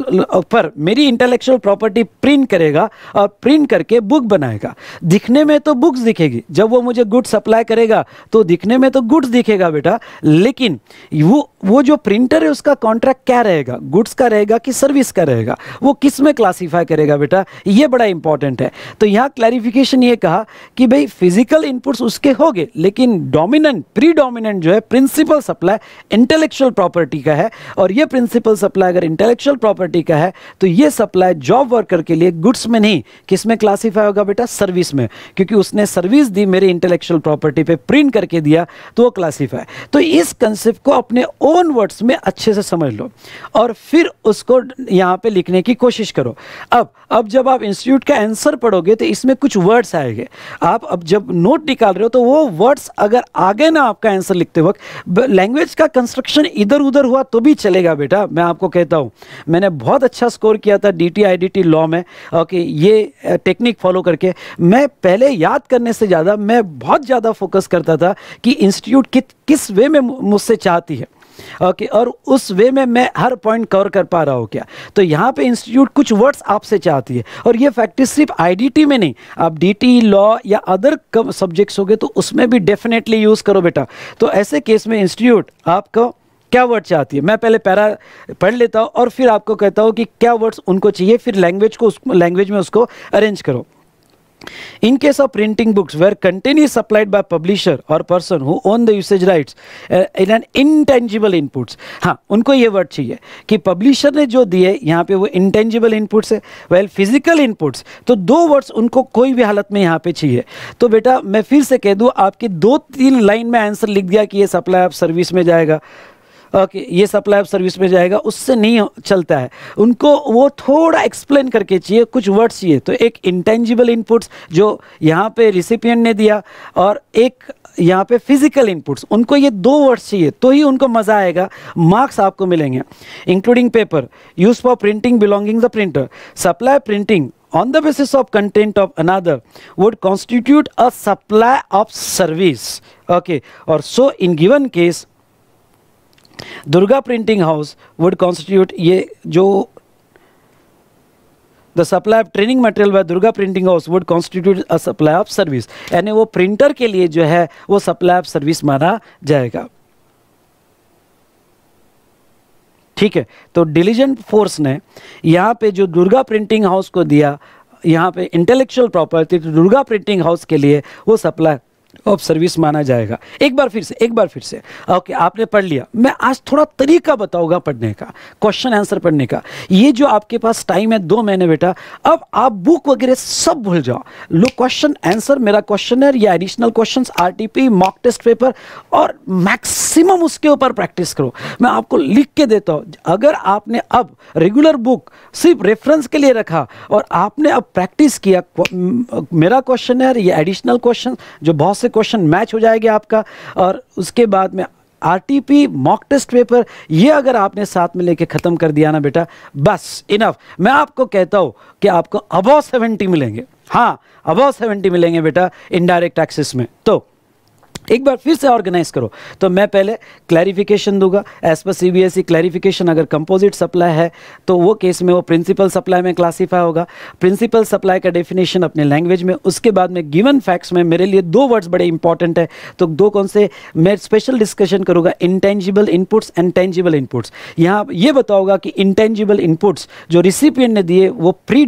पर मेरी इंटेलेक्चुअल प्रॉपर्टी प्रिंट करेगा और प्रिंट करके बुक बनाएगा। दिखने में तो बुक्स दिखेगी। जब वो मुझे गुड्स सप्लाई करेगा तो दिखने में तो गुड्स दिखेगा बेटा। लेकिन वो वो जो प्रिंटर है, उसका कॉन्ट्रैक्ट क्या रहेगा? गुड्स का रहेगा कि सर्विस का रहेगा? वो किसमें क्लासीफाई करेगा बेटा? ये बड़ा इंपॉर्टेंट है। तो यहाँ क्लैरिफिकेशन ये कहा कि भाई फ़िज़िकल इनपुट्स उसके हो गए लेकिन डोमिनेंट प्री डोमिनेंट जो है प्रिंसिपल सप्लाई इंटेलेक्चुअल प्रॉपर्टी का है और ये प्रिंसिपल सप्लाई अगर इंटेलेक्चुअल प्रॉपर्टी का है तो ये सप्लाई जॉब वर्कर के लिए गुड्स में नहीं किसमें क्लासीफाई होगा बेटा? सर्विस में। क्योंकि उसने सर्विस दी मेरे इंटेलेक्चुअल प्रॉपर्टी पे प्रिंट करके दिया तो वो क्लासीफाई तो इस कंसेप्ट को अपने ओन वर्ड्स में अच्छे से समझ लो और फिर उसको यहाँ पे लिखने की कोशिश करो। अब अब जब आप इंस्टीट्यूट का आंसर पढ़ोगे तो इसमें कुछ वर्ड्स आएँगे। आप अब जब नोट निकाल रहे हो तो वो वर्ड्स अगर आगे ना आपका आंसर लिखते वक्त लैंग्वेज का कंस्ट्रक्शन इधर उधर हुआ तो भी चलेगा बेटा। मैं आपको कहता हूँ मैंने बहुत अच्छा स्कोर किया था D T I D T law में ओके ये टेक्निक फॉलो करके। मैं पहले याद करने से ज़्यादा मैं बहुत ज़्यादा फोकस करता था कि इंस्टीट्यूट कि, किस वे में मुझसे चाहती है। ओके और उस वे में मैं हर पॉइंट कवर कर पा रहा हूँ क्या? तो यहाँ पे इंस्टीट्यूट कुछ वर्ड्स आपसे चाहती है, और ये फैक्ट्री सिर्फ़ आईडीटी में नहीं। आप डीटी लॉ या अदर सब्जेक्ट्स हो गए तो उसमें भी डेफिनेटली यूज़ करो बेटा। तो ऐसे केस में इंस्टीट्यूट आपको क्या वर्ड चाहती है? मैं पहले पैरा पढ़ लेता हूँ और फिर आपको कहता हूँ कि क्या वर्ड्स उनको चाहिए, फिर लैंग्वेज को लैंग्वेज में उसको अरेंज करो। In case of printing books where content is supplied by publisher or person who own the usage rights uh, in an intangible inputs हाँ उनको ये वर्ड चाहिए कि पब्लिशर ने जो दिए यहाँ पे वो इंटेंजिबल इनपुट्स है वेल फ़िज़िकल इनपुट्स तो दो वर्ड्स उनको कोई भी हालत में यहाँ पे चाहिए। तो बेटा मैं फिर से कह दूँ आपकी दो तीन लाइन में आंसर लिख दिया कि ये सप्लाई आप सर्विस में जाएगा। ओके ये सप्लाई ऑफ़ सर्विस में जाएगा, उससे नहीं चलता है। उनको वो थोड़ा एक्सप्लेन करके चाहिए, कुछ वर्ड्स चाहिए। तो एक इंटेंजिबल इनपुट्स जो यहाँ पे रिसिपियंट ने दिया और एक यहाँ पे फ़िज़िकल इनपुट्स उनको ये दो वर्ड्स चाहिए तो ही उनको मज़ा आएगा मार्क्स आपको मिलेंगे। Including paper use for printing belonging the printer supply printing on the basis of content of another would constitute a supply of service, okay? or so in given case Durga printing house would constitute ये जो the supply of training material by Durga printing house would constitute a supply of service यानी वो printer के लिए जो है, वो supply of service माना जाएगा। ठीक है? तो डिलीजेंट फोर्स ने यहाँ पे जो दुर्गा प्रिंटिंग हाउस को दिया, यहाँ पे इंटेलेक्चुअल प्रॉपर्टी तो दुर्गा प्रिंटिंग हाउस के लिए वो सप्लाई ऑफ़ सर्विस माना जाएगा। एक बार फिर से, एक बार फिर से। ओके आपने पढ़ लिया। मैं आज थोड़ा तरीका बताऊँगा पढ़ने का क्वेश्चन आंसर पढ़ने का। ये जो आपके पास टाइम है, दो महीने बेटा, अब आप बुक वगैरह सब भूल जाओ। लो क्वेश्चन आंसर मेरा क्वेश्चन या additional question RTP mock test paper और मैक्सिमम उसके ऊपर प्रैक्टिस करो। मैं आपको लिख के देता हूँ, अगर आपने अब रेगुलर बुक सिर्फ़ रेफरेंस के लिए रखा, और आपने अब प्रैक्टिस किया मेरा क्वेश्चन या एडिशनल क्वेश्चन जो बहुत से क्वेश्चन मैच हो जाएगा आपका। और उसके बाद में R T mock test paper, ये अगर आपने साथ में लेके ख़त्म कर दिया ना बेटा, बस इनफ मैं आपको कहता हूँ कि आपको अबाव सेवेंटी मिलेंगे। हाँ अबाव सेवेंटी मिलेंगे बेटा इनडायरेक्ट एक्सेस में। तो एक बार फिर से ऑर्गेनाइज करो। तो मैं पहले क्लैरिफिकेशन दूँगा। एज पर सीबीएसई क्लैरिफिकेशन अगर कंपोजिट सप्लाई है तो वो केस में वो प्रिंसिपल सप्लाई में क्लासीफाई होगा। प्रिंसिपल सप्लाई का डेफिनेशन अपने लैंग्वेज में, उसके बाद में गिवन फैक्ट्स में मेरे लिए दो वर्ड्स बड़े इंपॉर्टेंट है। तो दो कौन से? मैं स्पेशल डिस्कशन करूँगा intangible inputs and tangible inputs यहाँ ये बताओगा कि इंटेंजिबल इनपुट्स जो रिसिपियन ने दिए, वो प्री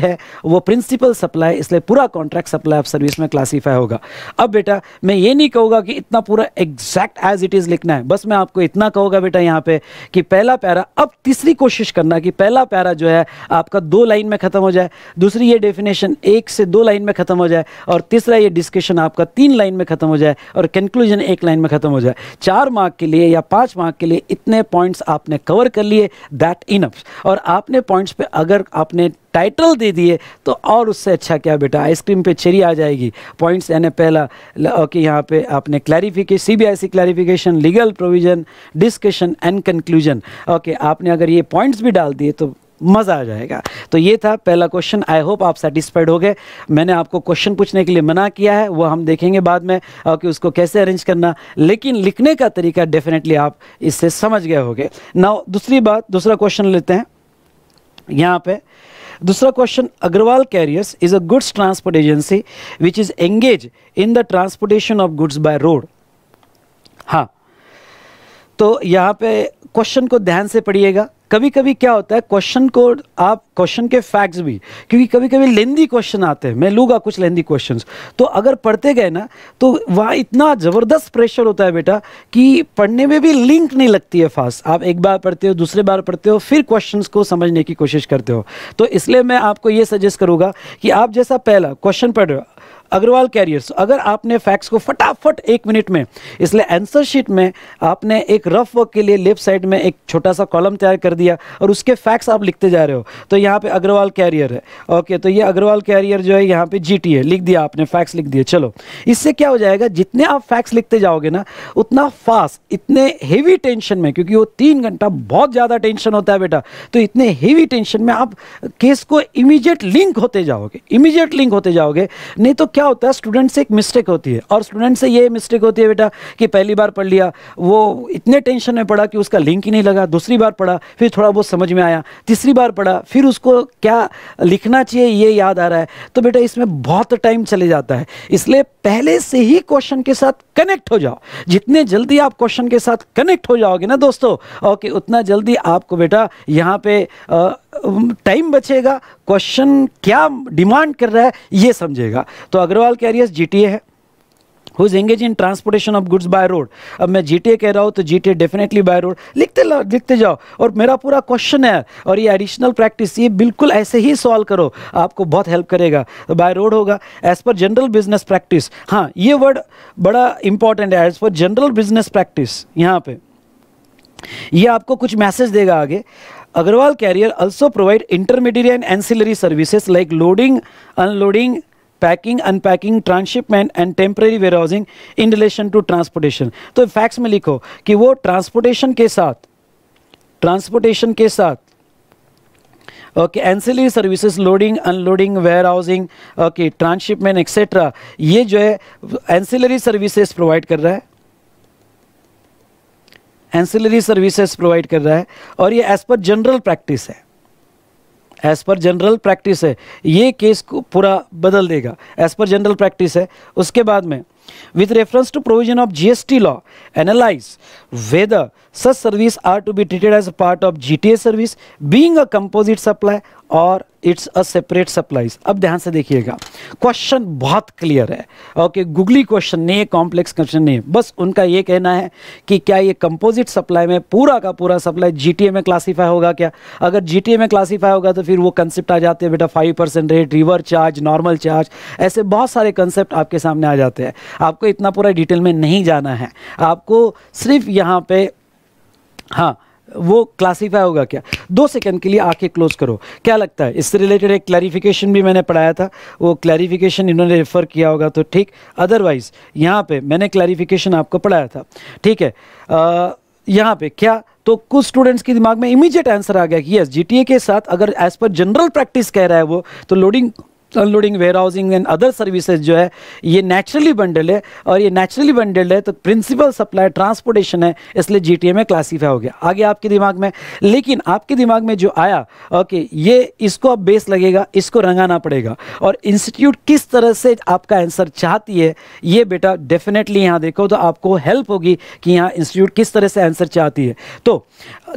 है, वो प्रिंसिपल सप्लाई इसलिए पूरा कॉन्ट्रैक्ट सप्लाई ऑफ़ सर्विस में क्लासीफाई होगा। अब बेटा, मैं ये नहीं कहूँगा कि इतना पूरा एग्जैक्ट एज इट इज़ लिखना है। बस मैं आपको इतना कहूँगा बेटा यहाँ पे कि पहला पैरा अब तीसरी कोशिश करना कि पहला पैरा जो है, आपका दो लाइन में ख़त्म हो जाए, दूसरी ये डेफिनेशन एक से दो लाइन में ख़त्म हो जाए, और तीसरा ये डिस्कशन आपका तीन लाइन में ख़त्म हो जाए, और कंक्लूजन एक लाइन में ख़त्म हो जाए। चार मार्क के लिए या पाँच मार्क के लिए इतने पॉइंट्स आपने कवर कर लिए दैट इनफ और आपने पॉइंट्स पे अगर आपने टाइटल दे दिए तो और उससे अच्छा क्या बेटा? आइसक्रीम पे चेरी आ जाएगी। पॉइंट्स यानी पहला ओके, यहाँ पे आपने clarification C B I C clarification legal provision discussion and conclusion okay, आपने अगर ये पॉइंट्स भी डाल दिए तो मज़ा आ जाएगा। तो ये था पहला क्वेश्चन आई होप आप सेटिस्फाइड हो गए। मैंने आपको क्वेश्चन पूछने के लिए मना किया है, वो हम देखेंगे बाद में कि उसको कैसे अरेंज करना। लेकिन लिखने का तरीका डेफिनेटली आप इससे समझ गए होंगे। ना दूसरी बात, दूसरा क्वेश्चन लेते हैं। यहाँ पे दूसरा question Agrawal carriers is a goods transport agency which is engage in the transportation of goods by road हाँ तो यहाँ पे क्वेश्चन को ध्यान से पढ़िएगा। कभी कभी क्या होता है क्वेश्चन को आप क्वेश्चन के फैक्ट्स भी, क्योंकि कभी कभी लेंदी क्वेश्चन आते हैं, मैं लूँगा कुछ लेंदी क्वेश्चन तो अगर पढ़ते गए ना तो वहाँ इतना ज़बरदस्त प्रेशर होता है बेटा, कि पढ़ने में भी लिंक नहीं लगती है फास्ट आप एक बार पढ़ते हो, दूसरे बार पढ़ते हो, फिर क्वेश्चन को समझने की कोशिश करते हो। तो इसलिए मैं आपको ये सजेस्ट करूँगा कि आप जैसा पहला क्वेश्चन पढ़ रहे हो अग्रवाल कैरियर्स अगर आपने फैक्ट्स को फटाफट एक मिनट में, इसलिए आंसर शीट में आपने एक रफ वर्क के लिए लेफ़्ट साइड में एक छोटा सा कॉलम तैयार कर दिया और उसके फैक्ट्स आप लिखते जा रहे हो तो यहाँ पे अग्रवाल कैरियर है। ओके तो ये अग्रवाल कैरियर जो है, यहाँ पे जीटी है लिख दिया आपने फैक्ट्स लिख दिए, चलो। इससे क्या हो जाएगा, जितने आप फैक्ट्स लिखते जाओगे ना, उतना फास्ट इतने हेवी टेंशन में, क्योंकि वो तीन घंटा बहुत ज़्यादा टेंशन होता है बेटा तो इतने हेवी टेंशन में आप केस को इमीजिएट लिंक होते जाओगे इमीजिएट लिंक होते जाओगे, नहीं तो क्या क्या होता है स्टूडेंट से एक मिस्टेक होती है। और स्टूडेंट से ये मिस्टेक होती है, बेटा, कि पहली बार पढ़ लिया, वो इतने टेंशन में पढ़ा कि उसका लिंक ही नहीं लगा। दूसरी बार पढ़ा, फिर थोड़ा बहुत समझ में आया। तीसरी बार पढ़ा, फिर उसको क्या लिखना चाहिए, ये याद आ रहा है। तो बेटा, इसमें बहुत टाइम चले जाता है। इसलिए पहले से ही क्वेश्चन के साथ कनेक्ट हो जाओ। जितने जल्दी आप क्वेश्चन के साथ कनेक्ट हो जाओगे ना दोस्तों, ओके, उतना जल्दी आपको बेटा, यहाँ पे टाइम बचेगा। क्वेश्चन क्या डिमांड कर रहा है, ये समझेगा। तो अग्रवाल कैरियर्स जीटीए है who. Is engage in transportation of goods by road अब मैं जीटीए कह रहा हूँ तो जीटीए डेफिनेटली बाय रोड लिखते लिखते जाओ। और मेरा पूरा क्वेश्चन है, और ये एडिशनल प्रैक्टिस ये बिल्कुल ऐसे ही सॉल्व करो। आपको बहुत हेल्प करेगा। तो बाय रोड होगा। As per general business practice हाँ ये वर्ड बड़ा इंपॉर्टेंट है। As per general business practice यहाँ पे। ये आपको कुछ मैसेज देगा आगे। Agrawal carrier also provide intermediate and ancillary services like loading unloading packing unpacking transshipment and temporary warehousing in relation to transportation तो फैक्ट्स में लिखो कि वो ट्रांसपोर्टेशन के साथ ट्रांसपोर्टेशन के साथ okay ancillary services loading unloading warehousing okay transshipment etcetera ये जो है एंसिलरी सर्विसेज़ प्रोवाइड कर रहा है। एंसिलरी सर्विसेज़ प्रोवाइड कर रहा है और ये एज पर जनरल प्रैक्टिस है। एज पर जनरल प्रैक्टिस है, ये केस को पूरा बदल देगा। एज पर जनरल प्रैक्टिस है, उसके बाद में with reference to provision of GST law analyse whether such service are to be treated as part of GTA service being a composite supply और इट्स अ सेपरेट सप्लाईज अब ध्यान से देखिएगा। Question बहुत क्लियर है। ओके गुगली क्वेश्चन नहीं है complex question नहीं है। बस उनका ये कहना है कि क्या ये कंपोजिट सप्लाई में पूरा का पूरा सप्लाई जीटीए में क्लासीफाई होगा क्या? अगर जीटीए में क्लासीफाई होगा तो फिर वो कंसेप्ट आ जाते हैं, बेटा five percent rate reverse charge normal charge ऐसे बहुत सारे कंसेप्ट आपके सामने आ जाते हैं। आपको इतना पूरा डिटेल में नहीं जाना है। आपको सिर्फ़ यहाँ पे हाँ वो क्लासीफाई होगा क्या? दो सेकंड के लिए आके क्लोज करो। क्या लगता है? इससे रिलेटेड एक क्लैरिफिकेशन भी मैंने पढ़ाया था। वो क्लैरिफिकेशन इन्होंने रेफर किया होगा तो ठीक। अदरवाइज़ यहाँ पे मैंने क्लैरिफिकेशन आपको पढ़ाया था। ठीक है? यहाँ पे क्या? तो कुछ स्टूडेंट्स के दिमाग में इमीडिएट आंसर आ गया कि यस जीटीए के साथ अगर एज पर जनरल प्रैक्टिस कह रहा है वो तो loading unloading warehousing and other services जो है, ये नेचुरली बंडल है और ये नेचुरली बंडल है तो प्रिंसिपल सप्लाई ट्रांसपोर्टेशन है, इसलिए जीटीए में क्लासीफाई हो गया। आगे आपके दिमाग में, लेकिन आपके दिमाग में जो आया ओके ये इसको अब बेस लगेगा, इसको रंगाना पड़ेगा। और इंस्टीट्यूट किस तरह से आपका आंसर चाहती है, ये बेटा डेफिनेटली यहाँ देखो तो आपको हेल्प होगी कि यहाँ इंस्टीट्यूट किस तरह से आंसर चाहती है। तो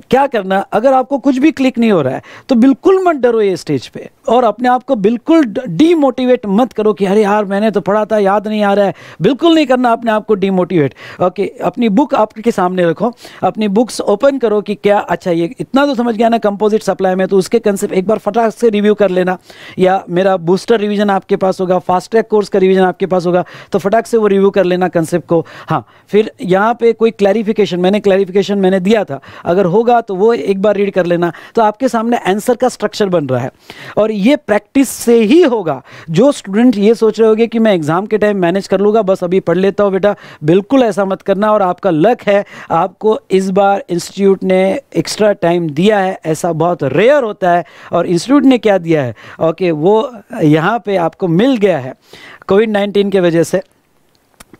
क्या करना अगर आपको कुछ भी क्लिक नहीं हो रहा है तो बिल्कुल मत डरो ये स्टेज पे। और अपने आप को बिल्कुल डीमोटिवेट मत करो कि, अरे यार, मैंने तो पढ़ा था, याद नहीं आ रहा है। बिल्कुल नहीं करना, अपने आप को डीमोटिवेट ओके अपनी बुक आपके सामने रखो। अपनी बुक्स ओपन करो कि क्या अच्छा ये इतना तो समझ गया ना कंपोजिट सप्लाई में तो उसके कंसेप्ट एक बार फटाक से रिव्यू कर लेना। या मेरा बूस्टर रिविजन आपके पास होगा फास्ट ट्रैक कोर्स का रिविजन आपके पास होगा तो फटाक से वो रिव्यू कर लेना कंसेप्ट को। हाँ फिर यहाँ पे कोई क्लैरिफिकेशन मैंने क्लैरिफिकेशन मैंने दिया था। अगर हो होगा तो वो एक बार रीड कर लेना। तो आपके सामने आंसर का स्ट्रक्चर बन रहा है। और ये प्रैक्टिस से ही होगा। जो स्टूडेंट ये सोच रहे होगे कि मैं एग्ज़ाम के टाइम मैनेज कर लूँगा बस अभी पढ़ लेता हूँ बेटा बिल्कुल ऐसा मत करना। और आपका लक है आपको इस बार इंस्टीट्यूट ने एक्स्ट्रा टाइम दिया है ऐसा बहुत रेयर होता है। और इंस्टीट्यूट ने क्या दिया है? ओके वो यहाँ पे आपको मिल गया है कोविड नाइन्टीन के वजह से।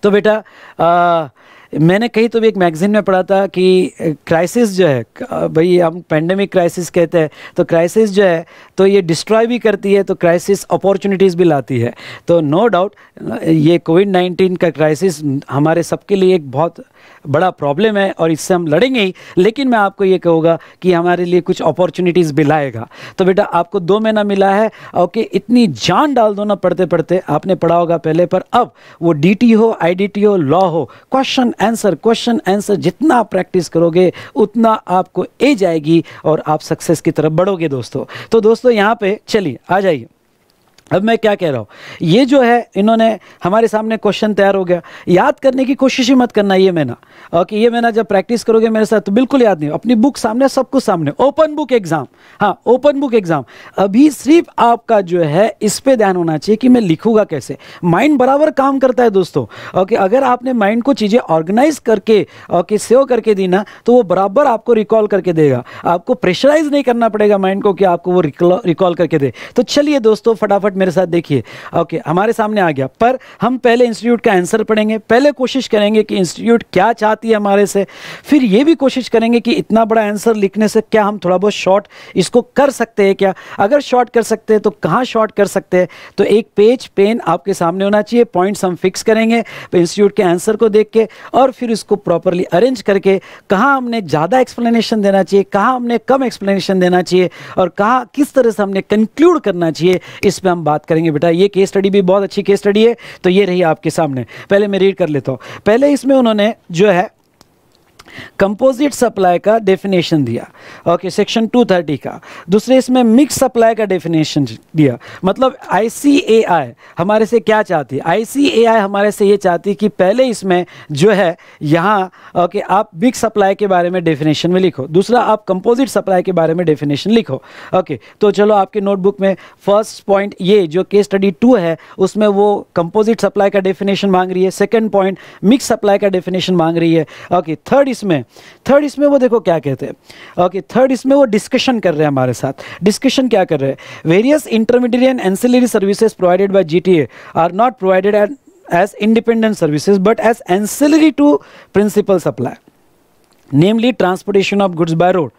तो बेटा आ, मैंने कहीं तो भी एक मैगजीन में पढ़ा था कि क्राइसिस जो है भाई हम पेंडेमिक क्राइसिस कहते हैं तो क्राइसिस जो है तो ये डिस्ट्रॉय भी करती है तो क्राइसिस अपॉर्चुनिटीज़ भी लाती है। तो नो डाउट ये कोविड नाइन्टीन का क्राइसिस हमारे सबके लिए एक बहुत बड़ा प्रॉब्लम है और इससे हम लड़ेंगे ही। लेकिन मैं आपको ये कहूँगा कि हमारे लिए कुछ अपॉर्चुनिटीज़ भी लाएगा। तो बेटा, आपको दो महीना मिला है, ओके, इतनी जान डाल दो ना पढ़ते पढ़ते आपने पढ़ा होगा पहले, पर अब वो डीटी हो आईडीटी हो लॉ हो क्वेश्चन आंसर क्वेश्चन आंसर जितना आप प्रैक्टिस करोगे, उतना आपको एज आएगी और आप सक्सेस की तरफ़ बढ़ोगे दोस्तों। तो दोस्तों, यहाँ पे चलिए, आ जाइए। अब मैं क्या कह रहा हूँ? ये जो है, इन्होंने हमारे सामने क्वेश्चन तैयार हो गया। याद करने की कोशिश ही मत करना ये मैंने। ओके ये मैंने जब प्रैक्टिस करोगे मेरे साथ तो बिल्कुल याद नहीं। अपनी बुक सामने, सब कुछ सामने। ओपन बुक एग्ज़ाम हाँ ओपन बुक एग्ज़ाम अभी सिर्फ़ आपका जो है, इस पर ध्यान होना चाहिए कि मैं लिखूँगा कैसे। माइंड बराबर काम करता है दोस्तों। ओके अगर आपने माइंड को चीज़ें ऑर्गेनाइज करके ओके सेव करके दी ना तो वो बराबर आपको रिकॉल करके देगा। आपको प्रेशराइज नहीं करना पड़ेगा माइंड को कि आपको वो रिकॉल करके दे। तो चलिए दोस्तों, फटाफट मेरे साथ देखिए। ओके हमारे सामने आ गया। पर हम पहले इंस्टीट्यूट का आंसर पढ़ेंगे, पहले कोशिश करेंगे कि इंस्टीट्यूट क्या चाहती है हमारे से, फिर ये भी कोशिश करेंगे कि इतना बड़ा आंसर लिखने से क्या हम थोड़ा बहुत शॉर्ट इसको कर सकते हैं क्या? अगर शॉर्ट कर सकते हैं तो कहाँ शॉर्ट कर सकते हैं? तो एक पेज पेन आपके सामने होना चाहिए। पॉइंट्स हम फिक्स करेंगे इंस्टीट्यूट के आंसर को देख के और फिर इसको प्रॉपरली अरेंज करके कहाँ हमने ज़्यादा एक्सप्लेनेशन देना चाहिए, कहाँ हमने कम एक्सप्लेनेशन देना चाहिए और कहाँ, किस तरह से हमने कंक्लूड करना चाहिए, इस पर हम बात करेंगे। बेटा, ये केस स्टडी भी बहुत अच्छी केस स्टडी है तो ये रही आपके सामने। पहले मैं रीड कर लेता हूँ। पहले इसमें उन्होंने जो है कंपोजिट सप्लाई का डेफिनेशन दिया। ओके सेक्शन 230 का। दूसरे, इसमें मिक्स सप्लाई का डेफिनेशन दिया। मतलब आईसीएआई हमारे से क्या चाहती है? आईसीएआई हमारे से ये चाहती कि पहले इसमें जो है, यहाँ ओके आप मिक्स सप्लाई के बारे में डेफिनेशन में लिखो। दूसरा, आप कंपोजिट सप्लाई के बारे में डेफिनेशन लिखो। ओके तो चलो आपके नोटबुक में फ़र्स्ट पॉइंट ये, जो केस स्टडी टू है, उसमें वो कंपोजिट सप्लाई का डेफिनेशन मांग रही है। सेकेंड पॉइंट मिक्स सप्लाई का डेफिनेशन मांग रही है। ओके थर्ड इसमें थर्ड इसमें वो देखो क्या कहते हैं। ओके थर्ड इसमें वो डिस्कशन कर रहे हैं हमारे साथ। डिस्कशन क्या कर रहे हैं? Various intermediate and ancillary services provided by GTA are not provided as independent services but as ancillary to principal supply namely transportation of goods by road.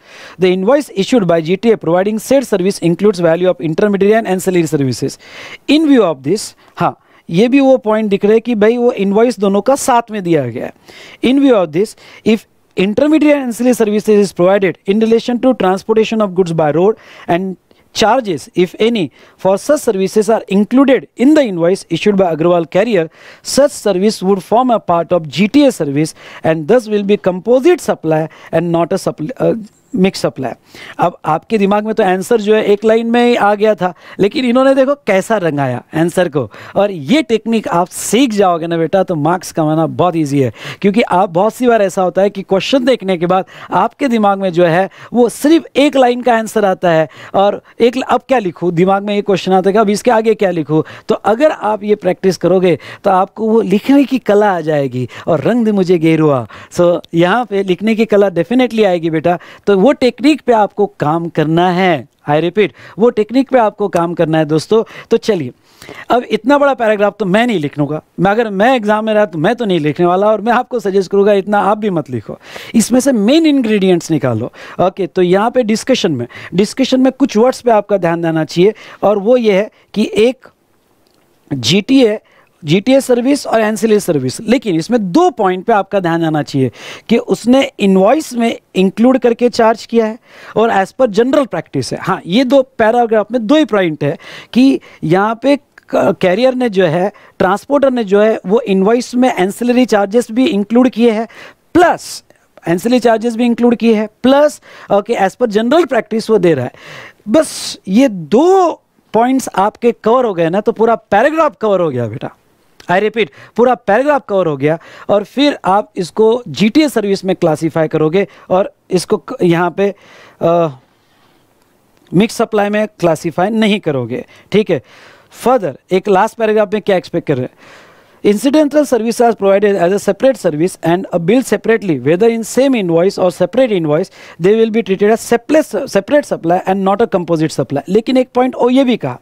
The invoice issued by GTA providing said service includes value of intermediary and ancillary services. In view of this, हाँ ये भी वो point दिख रहे हैं कि भाई वो इन्वॉइस दोनों का साथ में दिया गया है। In view of this if intermediate ancillary services is provided in relation to transportation of goods by road and charges if any for such services are included in the invoice issued by Agrawal carrier. Such service would form a part of GTA service and thus will be composite supply and not a supply uh, mix supply अब आपके दिमाग में तो answer जो है, एक line में ही आ गया था, लेकिन इन्होंने देखो कैसा रंगाया आंसर को। और ये टेक्निक आप सीख जाओगे ना बेटा तो मार्क्स कमाना बहुत ईजी है। क्योंकि आप बहुत सी बार ऐसा होता है कि क्वेश्चन देखने के बाद आपके दिमाग में जो है, वो सिर्फ़ एक लाइन का आंसर आता है। और एक, अब क्या लिखूँ? दिमाग में ये क्वेश्चन आता है कि अब इसके आगे क्या लिखूँ? तो अगर आप ये प्रैक्टिस करोगे तो आपको वो लिखने की कला आ जाएगी और रंग मुझे गेरुआ। सो यहाँ पे लिखने की कला डेफिनेटली आएगी बेटा। तो वो टेक्निक पे आपको काम करना है। आई रिपीट वो टेक्निक पे आपको काम करना है दोस्तों। तो चलिए, अब इतना बड़ा पैराग्राफ तो मैं नहीं लिखूँगा मैं अगर मैं एग्ज़ाम में रहा तो मैं तो नहीं लिखने वाला और मैं आपको सजेस्ट करूँगा, इतना आप भी मत लिखो। इसमें से मेन इंग्रेडिएंट्स निकालो। ओके तो यहाँ पे डिस्कशन में डिस्कशन में कुछ वर्ड्स पे आपका ध्यान देना चाहिए। और वो ये है कि एक जीटीए जी सर्विस और एनसीली सर्विस लेकिन इसमें दो पॉइंट पे आपका ध्यान आना चाहिए कि उसने इन्वॉइस में इंक्लूड करके चार्ज किया है और एज पर जनरल प्रैक्टिस है। हाँ ये दो पैराग्राफ में दो ही पॉइंट है कि यहाँ पे कैरियर ने जो है ट्रांसपोर्टर ने जो है, वो इन्वॉइस में एंसिलरी चार्जेस भी इंक्लूड किए हैं प्लस एंसिलरी चार्जेस भी इंक्लूड किए हैं plus okay as per general practice वो दे रहा है। बस ये दो पॉइंट्स आपके कवर हो गए ना तो पूरा पैराग्राफ कवर हो गया बेटा। आई रिपीट पूरा पैराग्राफ कवर हो गया और फिर आप इसको जीटीए सर्विस में क्लासीफाई करोगे और इसको यहाँ पे मिक्स सप्लाई में क्लासीफाई नहीं करोगे। ठीक है? फर्दर एक लास्ट पैराग्राफ में क्या एक्सपेक्ट कर रहे हैं? Incidental service are provided as a separate service and a bill separately, whether in same invoice or separate invoice, they will be treated as separate, separate supply and not a composite supply. लेकिन एक point ओ ये भी कहा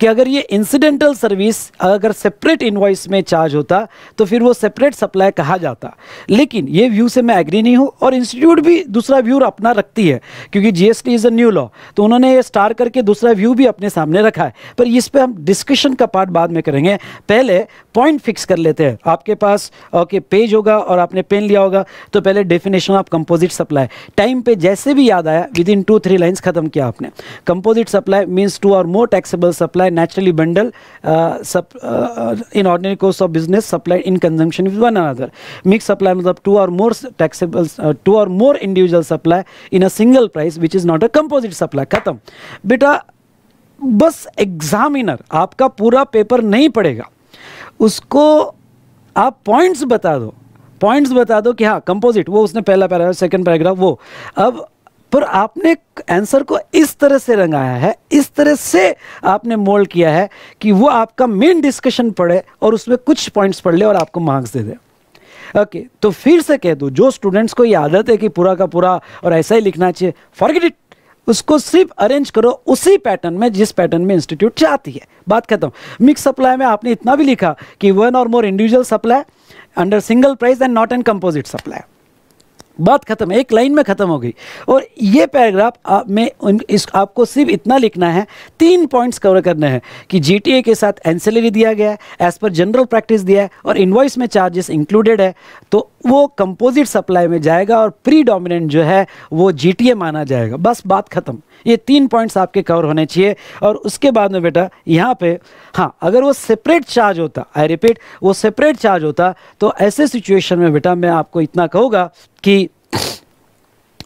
कि अगर ये incidental service अगर separate invoice में चार्ज होता तो फिर वो सेपरेट सप्लाई कहा जाता लेकिन ये व्यू से मैं एग्री नहीं हूँ और इंस्टीट्यूट भी दूसरा व्यू अपना रखती है क्योंकि GST is a new law तो उन्होंने ये स्टार करके दूसरा व्यू भी अपने सामने रखा है पर इस पर हम डिस्कशन का पार्ट बाद में करेंगे पहले पॉइंट फिक्स फिक्स कर लेते हैं। आपके पास ओके पेज होगा और आपने पेन लिया होगा तो पहले definition of composite supply time पे जैसे भी याद आया within two three lines खत्म किया आपने। Composite supply means two or more taxable supply naturally bundle in ordinary course of business supply in conjunction with one another mix supply मतलब two or more taxable two or more individual supply in a single price which is not a composite supply खत्म। बेटा, बस examiner आपका पूरा paper नहीं पड़ेगा उसको आप पॉइंट्स बता दो। पॉइंट्स बता दो कि हाँ कंपोजिट वो उसने पहला पैराग्राफ सेकंड पैराग्राफ वो। अब पर आपने आंसर को इस तरह से रंगाया है इस तरह से आपने मोल्ड किया है कि वो आपका मेन डिस्कशन पढ़े और उसमें कुछ पॉइंट्स पढ़ ले और आपको मार्क्स दे दे। ओके okay, तो फिर से कह दो जो स्टूडेंट्स को ये आदत है कि पूरा का पूरा और ऐसा ही लिखना चाहिए फॉरगेट इट उसको सिर्फ़ अरेंज करो उसी पैटर्न में जिस पैटर्न में इंस्टीट्यूट चाहती है। बात कहता हूँ मिक्स सप्लाई में आपने इतना भी लिखा कि one or more individual supply under single price and not and composite supply बात खत्म, एक लाइन में खत्म हो गई। और ये पैराग्राफ आप में उन, इस, आपको सिर्फ़ इतना लिखना है, तीन पॉइंट्स कवर करने हैं कि जीटीए के साथ एंसेलरी दिया गया है एज पर जनरल प्रैक्टिस दिया है, और इन्वॉइस में चार्जेस इंक्लूडेड है तो वो कंपोजिट सप्लाई में जाएगा और प्री जो है, वो जीटीए माना जाएगा। बस बात खत्म। ये तीन पॉइंट्स आपके कवर होने चाहिए, और उसके बाद में बेटा, यहाँ पे हाँ अगर वो सेपरेट चार्ज होता आई रिपीट वो सेपरेट चार्ज होता तो ऐसे सिचुएशन में बेटा मैं आपको इतना कहूँगा कि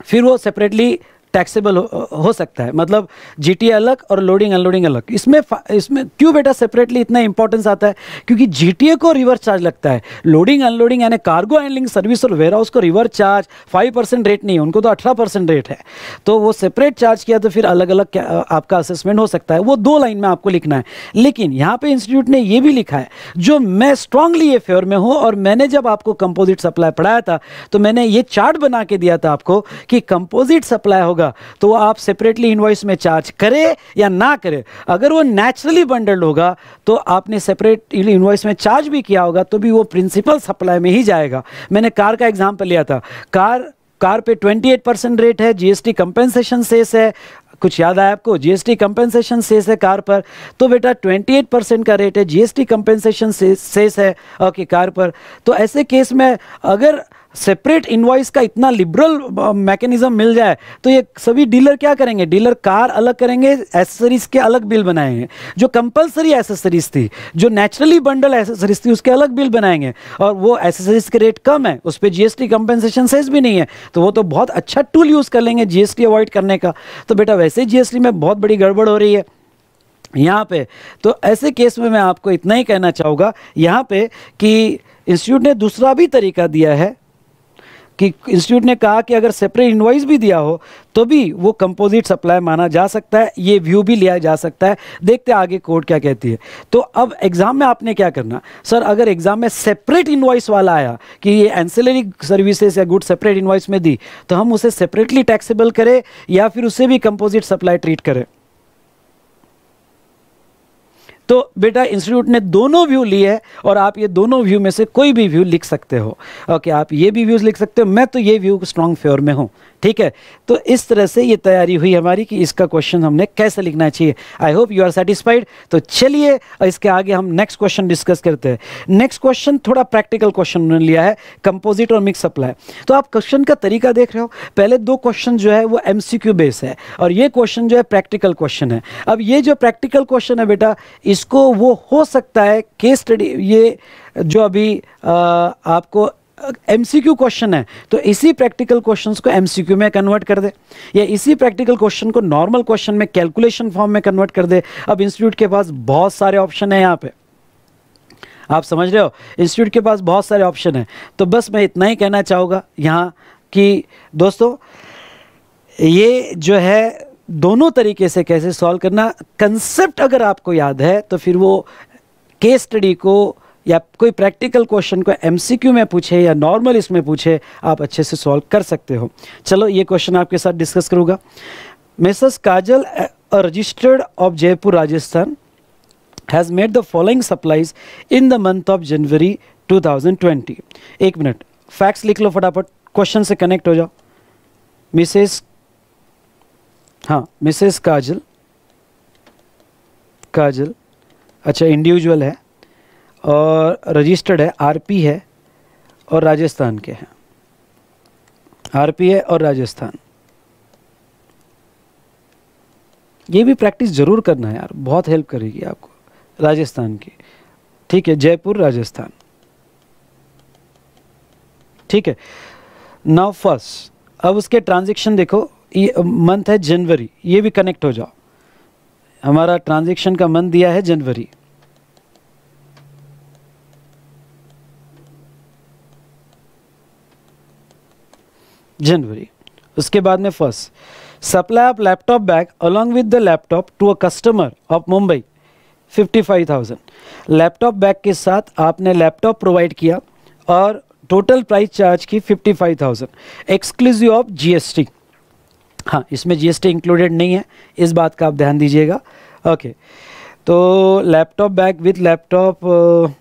फिर वो सेपरेटली टैक्सेबल हो, हो सकता है। मतलब जीटीए अलग और लोडिंग अनलोडिंग अलग। इसमें इसमें क्यों बेटा सेपरेटली इतना इंपॉर्टेंस आता है? क्योंकि जीटीए को रिवर्स चार्ज लगता है। लोडिंग अनलोडिंग यानी कार्गो हैंडलिंग सर्विस और वेयर हाउस को reverse charge five percent rate नहीं है उनको तो अठारह परसेंट रेट है। तो वो सेपरेट चार्ज किया तो फिर अलग अलग आपका असेसमेंट हो सकता है। वो दो लाइन में आपको लिखना है। लेकिन यहाँ पे इंस्टीट्यूट ने ये भी लिखा है जो मैं स्ट्रांगली ये फेवर में हूँ और मैंने जब आपको कंपोजिट सप्लाई पढ़ाया था तो मैंने ये चार्ट बना के दिया था आपको कि कंपोजिट सप्लाई होगा होगा तो वो आप सेपरेटली इन्वॉइस में चार्ज करें या ना करें। अगर वो नेचुरली बंडल्ड होगा तो आपने सेपरेट इन्वॉइस में चार्ज भी किया होगा तो भी वो प्रिंसिपल सप्लाई में ही जाएगा। मैंने कार का एग्ज़ाम्पल लिया था। कार कार पे 28 परसेंट रेट है जीएसटी कंपेंसेशन सेस है। कुछ याद आया आपको? जीएसटी कंपेंसेशन सेस है कार पर। तो बेटा 28 परसेंट का रेट है जीएसटी कंपेंसेशन सेस है, ओके, कार पर। तो ऐसे केस में अगर सेपरेट इनवॉइस का इतना लिबरल मैकेनिज्म मिल जाए तो ये सभी डीलर क्या करेंगे? डीलर कार अलग करेंगे एसेसरीज के अलग बिल बनाएँगे। जो कंपलसरी एसेसरीज थी, जो नेचुरली बंडल एसेसरीज थी, उसके अलग बिल बनाएँगे। और वो एसेसरीज के रेट कम है, उस पर जीएसटी कंपेंसेशन सेस भी नहीं है। तो वो तो बहुत अच्छा टूल यूज़ कर लेंगे जीएसटी अवॉइड करने का। तो बेटा वैसे जीएसटी में बहुत बड़ी गड़बड़ हो रही है। यहाँ पे तो ऐसे केस में मैं आपको इतना ही कहना चाहूँगा। यहाँ पे कि इंस्टीट्यूट ने दूसरा भी तरीका दिया है। कि इंस्टीट्यूट ने कहा कि अगर सेपरेट इन्वाइस भी दिया हो तो भी वो कंपोजिट सप्लाई माना जा सकता है, ये व्यू भी लिया जा सकता है। देखते आगे कोर्ट क्या कहती है। तो अब एग्ज़ाम में आपने क्या करना? सर अगर एग्ज़ाम में सेपरेट इन्वाइस वाला आया कि ये एंसिलरी सर्विसेज़ या गुड सेपरेट इन्वाइस में दी तो हम उसे सेपरेटली टैक्सेबल करें या फिर उसे भी कंपोजिट सप्लाई ट्रीट करें। तो बेटा इंस्टीट्यूट ने दोनों व्यू लिए है और आप ये दोनों व्यू में से कोई भी व्यू लिख सकते हो। ओके आप ये भी व्यूज़ लिख सकते हो, मैं तो ये व्यू स्ट्रॉन्ग फेवर में हूँ। ठीक है? तो इस तरह से ये तैयारी हुई हमारी कि इसका क्वेश्चन हमने कैसे लिखना चाहिए। I hope you are satisfied तो चलिए, इसके आगे हम नेक्स्ट क्वेश्चन डिस्कस करते हैं। नेक्स्ट क्वेश्चन थोड़ा प्रैक्टिकल क्वेश्चन उन्होंने लिया है कंपोजिट और मिक्स सप्लाई तो आप क्वेश्चन का तरीका देख रहे हो। पहले दो क्वेश्चन जो है, वो एम बेस है और ये क्वेश्चन जो है प्रैक्टिकल क्वेश्चन है। अब ये जो प्रैक्टिकल क्वेश्चन है बेटा इसको वो हो सकता है केस स्टडी ये जो अभी आ, आपको एम सी क्यू क्वेश्चन है तो इसी प्रैक्टिकल क्वेश्चन को एम सी क्यू में कन्वर्ट कर दे या इसी प्रैक्टिकल क्वेश्चन को नॉर्मल क्वेश्चन में कैलकुलेशन फॉर्म में कन्वर्ट कर दे। अब इंस्टीट्यूट के पास बहुत सारे ऑप्शन है यहाँ पे। आप समझ रहे हो? इंस्टीट्यूट के पास बहुत सारे ऑप्शन हैं। तो बस मैं इतना ही कहना चाहूँगा यहाँ कि दोस्तों ये जो है दोनों तरीके से कैसे सॉल्व करना कंसेप्ट अगर आपको याद है तो फिर वो केस स्टडी को या कोई प्रैक्टिकल क्वेश्चन को एमसीक्यू में पूछे या नॉर्मल इसमें पूछे, आप अच्छे से सॉल्व कर सकते हो। चलो, ये क्वेश्चन आपके साथ डिस्कस करूँगा। Mrs Kajal registered of Jaipur, Rajasthan has made the following supplies in the month of January 2020 एक मिनट फैक्ट्स लिख लो फटाफट क्वेश्चन से कनेक्ट हो जाओ। मिसेस हाँ मिसेस काजल काजल अच्छा इंडिविजुअल है और रजिस्टर्ड है आरपी है और राजस्थान के हैं। आरपी है और राजस्थान ये भी प्रैक्टिस ज़रूर करना है यार, बहुत हेल्प करेगी आपको राजस्थान की। ठीक है, जयपुर राजस्थान ठीक है नाउ फ़र्स्ट अब उसके ट्रांजेक्शन देखो। ये मंथ है जनवरी ये भी कनेक्ट हो जाओ। हमारा ट्रांजेक्शन का मंथ दिया है जनवरी। जनवरी। उसके बाद में first supply of laptop bag along with the laptop to a customer of Mumbai 55,000 laptop bag के साथ आपने लैपटॉप प्रोवाइड किया और टोटल प्राइस चार्ज की 55,000 एक्सक्लूसिव ऑफ़ जीएसटी हाँ इसमें जीएसटी इंक्लूडेड नहीं है। इस बात का आप ध्यान दीजिएगा। ओके तो लैपटॉप बैग विथ लैपटॉप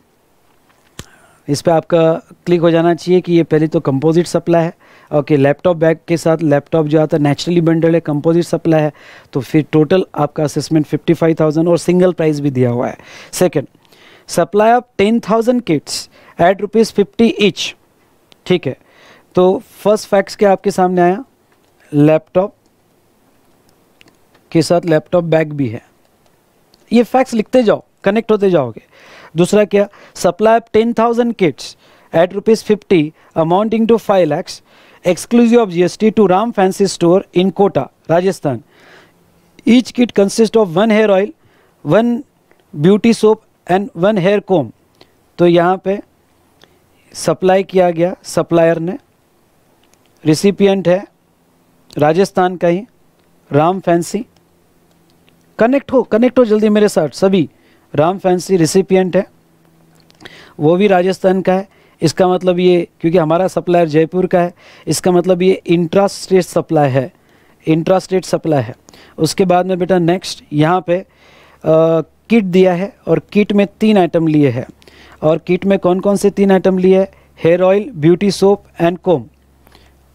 इस पर आपका क्लिक हो जाना चाहिए कि ये पहले तो कंपोजिट सप्लाई है। ओके लैपटॉप बैग के साथ लैपटॉप जो आता है नेचुरली बंडल है कंपोजिट सप्लाई है। तो फिर टोटल आपका असेसमेंट फिफ्टी फाइव थाउज़ेंड और सिंगल प्राइस भी दिया हुआ है। Second supply of ten thousand kits at rupees fifty each ठीक है। तो फ़र्स्ट फैक्ट्स क्या आपके सामने आया? लैपटॉप के साथ लैपटॉप बैग भी है ये फैक्स लिखते जाओ कनेक्ट होते जाओगे दूसरा क्या supply of ten thousand kits at rupees fifty amounting to five lakhs exclusive of GST to Ram Fancy Store in Kota, Rajasthan. Each kit consists of one hair oil, one beauty soap and one hair comb. तो यहाँ पे supply किया गया supplier ने recipient है राजस्थान का ही Ram fancy. Connect हो कनेक्ट हो जल्दी मेरे साथ सभी। राम फैंसी रिसिपियंट है। वो भी राजस्थान का है। इसका मतलब ये क्योंकि हमारा सप्लायर जयपुर का है इसका मतलब ये इंट्रा स्टेट सप्लाई है। इंट्रा स्टेट सप्लाई है। उसके बाद में बेटा नेक्स्ट यहाँ पे आ, किट दिया है और किट में तीन आइटम लिए हैं। और किट में कौन कौन से तीन आइटम लिए है? Hair oil beauty soap and comb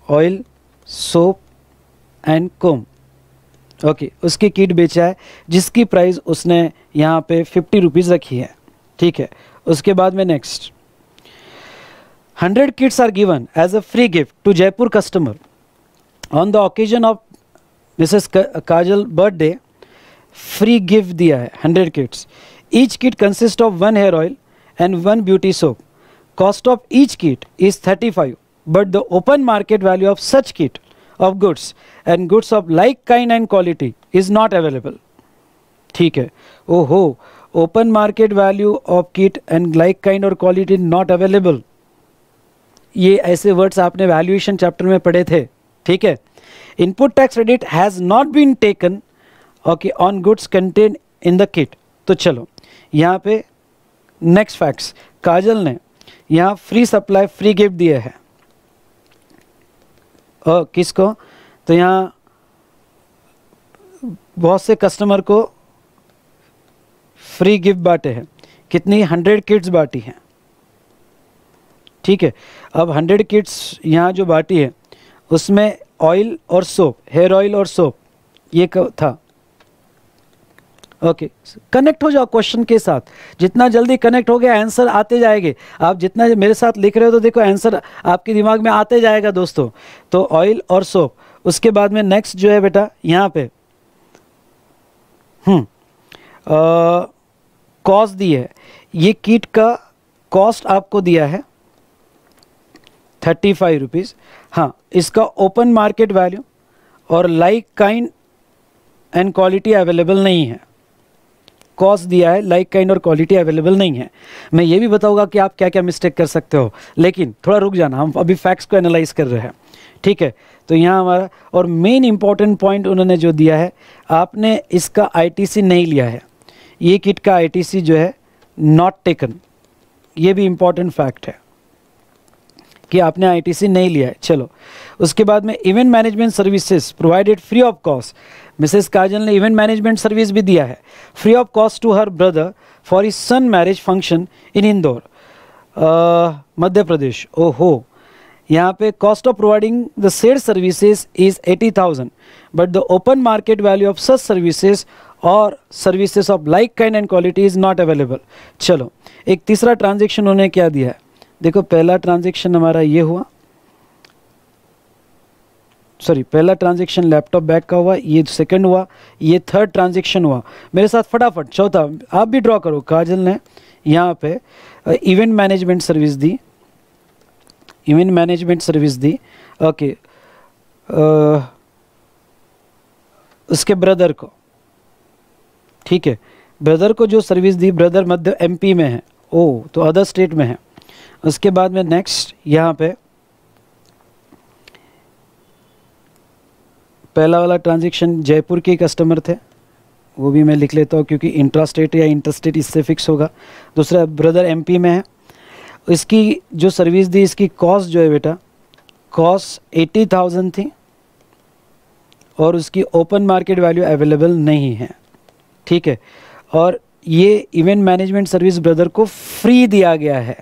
oil soap and comb okay उसकी किट बेचा है, जिसकी प्राइस उसने यहाँ पे फिफ्टी रुपीज़ रखी है। ठीक है, उसके बाद में next hundred kits are given as a free gift to Jaipur customer on the occasion of Mrs Kajal birthday free gift दिया है hundred kits each kit consist of one hair oil and one beauty soap cost of each kit is thirty five but the open market value of such kit of goods. And goods of like kind and quality is not available. ठीक है। ओहो open market value of kit and like kind और quality not available ये ऐसे words आपने valuation chapter में पढ़े थे। ठीक है। Input tax credit has not been taken okay on goods contain in the kit तो चलो, यहाँ पे नेक्स्ट फैक्ट्स काजल ने यहाँ फ्री सप्लाई फ्री गिफ्ट दिए हैं। और किसको? तो यहाँ बहुत से कस्टमर को फ्री गिफ्ट बांटे हैं। कितनी? हंड्रेड किट्स बांटी हैं। ठीक है? अब हंड्रेड किट्स यहाँ जो बाटी है, उसमें ऑयल और सोप हेयर ऑयल और सोप ये था। ओके. कनेक्ट हो जाओ क्वेश्चन के साथ। जितना जल्दी कनेक्ट हो गया आंसर आते जाएँगे। आप जितना मेरे साथ लिख रहे हो तो देखो आंसर आपके दिमाग में आते जाएगा दोस्तों। तो ऑयल और सोप उसके बाद में नेक्स्ट जो है बेटा, यहाँ पे। हम्म। कॉस्ट दी है। ये किट का कॉस्ट आपको दिया है। थर्टी फाइव रुपीज़ हाँ इसका ओपन मार्केट वैल्यू और like kind and quality available नहीं है। कॉस्ट दिया है लाइक काइंड और क्वालिटी अवेलेबल नहीं है। मैं ये भी बताऊँगा कि आप क्या क्या मिस्टेक कर सकते हो। लेकिन थोड़ा रुक जाना, हम अभी फैक्ट्स को एनालाइज कर रहे हैं। ठीक है? तो यहाँ हमारा, और मेन इंपॉर्टेंट पॉइंट उन्होंने जो दिया है, आपने इसका आईटीसी नहीं लिया है। ये किट का आईटीसी जो है नॉट टेकन ये भी इंपॉर्टेंट फैक्ट है कि आपने आईटीसी नहीं लिया है। चलो, उसके बाद में event management services provided free of cost Mrs Kajal ने इवेंट मैनेजमेंट सर्विस भी दिया है। Free of cost to her brother for his son marriage function in Indore Madhya Pradesh. ओहो। यहाँ पे cost of providing the said services is eighty thousand but the open market value of such services और services of like kind and quality is not available चलो, एक तीसरा transaction उन्होंने क्या दिया है? देखो, पहला ट्रांजेक्शन हमारा ये हुआ। सॉरी, पहला ट्रांजेक्शन लैपटॉप बैक का हुआ, ये सेकंड हुआ, ये थर्ड ट्रांजेक्शन हुआ। मेरे साथ फटाफट, चौथा, आप भी ड्रॉ करो, काजल ने यहाँ पे इवेंट मैनेजमेंट सर्विस दी। इवेंट मैनेजमेंट सर्विस दी। ओके उसके ब्रदर को। ठीक है ब्रदर को जो सर्विस दी ब्रदर मध्य एमपी में है। ओ तो अदर स्टेट में है। उसके बाद में नेक्स्ट यहाँ पे पहला वाला ट्रांजेक्शन जयपुर के कस्टमर थे। वो भी मैं लिख लेता हूँ क्योंकि इंट्रास्टेट या इंटरस्टेट इससे फिक्स होगा। दूसरा ब्रदर एमपी में है। इसकी जो सर्विस दी, इसकी कॉस्ट जो है बेटा कॉस्ट एटी थाउज़ेंड थी और उसकी ओपन मार्केट वैल्यू अवेलेबल नहीं है। ठीक है? और ये इवेंट मैनेजमेंट सर्विस ब्रदर को फ्री दिया गया है।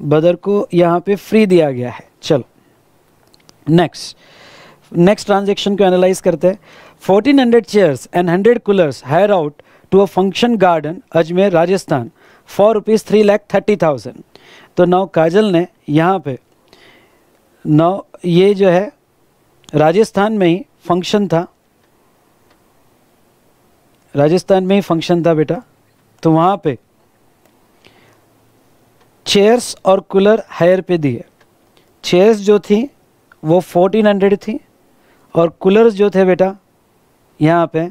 ब्रदर को यहाँ पे फ्री दिया गया है। चलो। नेक्स्ट नेक्स्ट ट्रांजेक्शन को एनालाइज करते हैं। 1400 chairs and 100 coolers hire out to a function garden Ajmer Rajasthan for rupees three lakh thirty thousand तो नौ काजल ने यहाँ पे नौ ये जो है, राजस्थान में ही फ़ंक्शन था। राजस्थान में ही फ़ंक्शन था बेटा। तो वहाँ पे चेयर्स और कूलर हायर पे दिए। चेयर्स जो थी, वो 1400 थी। और कूलर्स जो थे बेटा, यहाँ पे।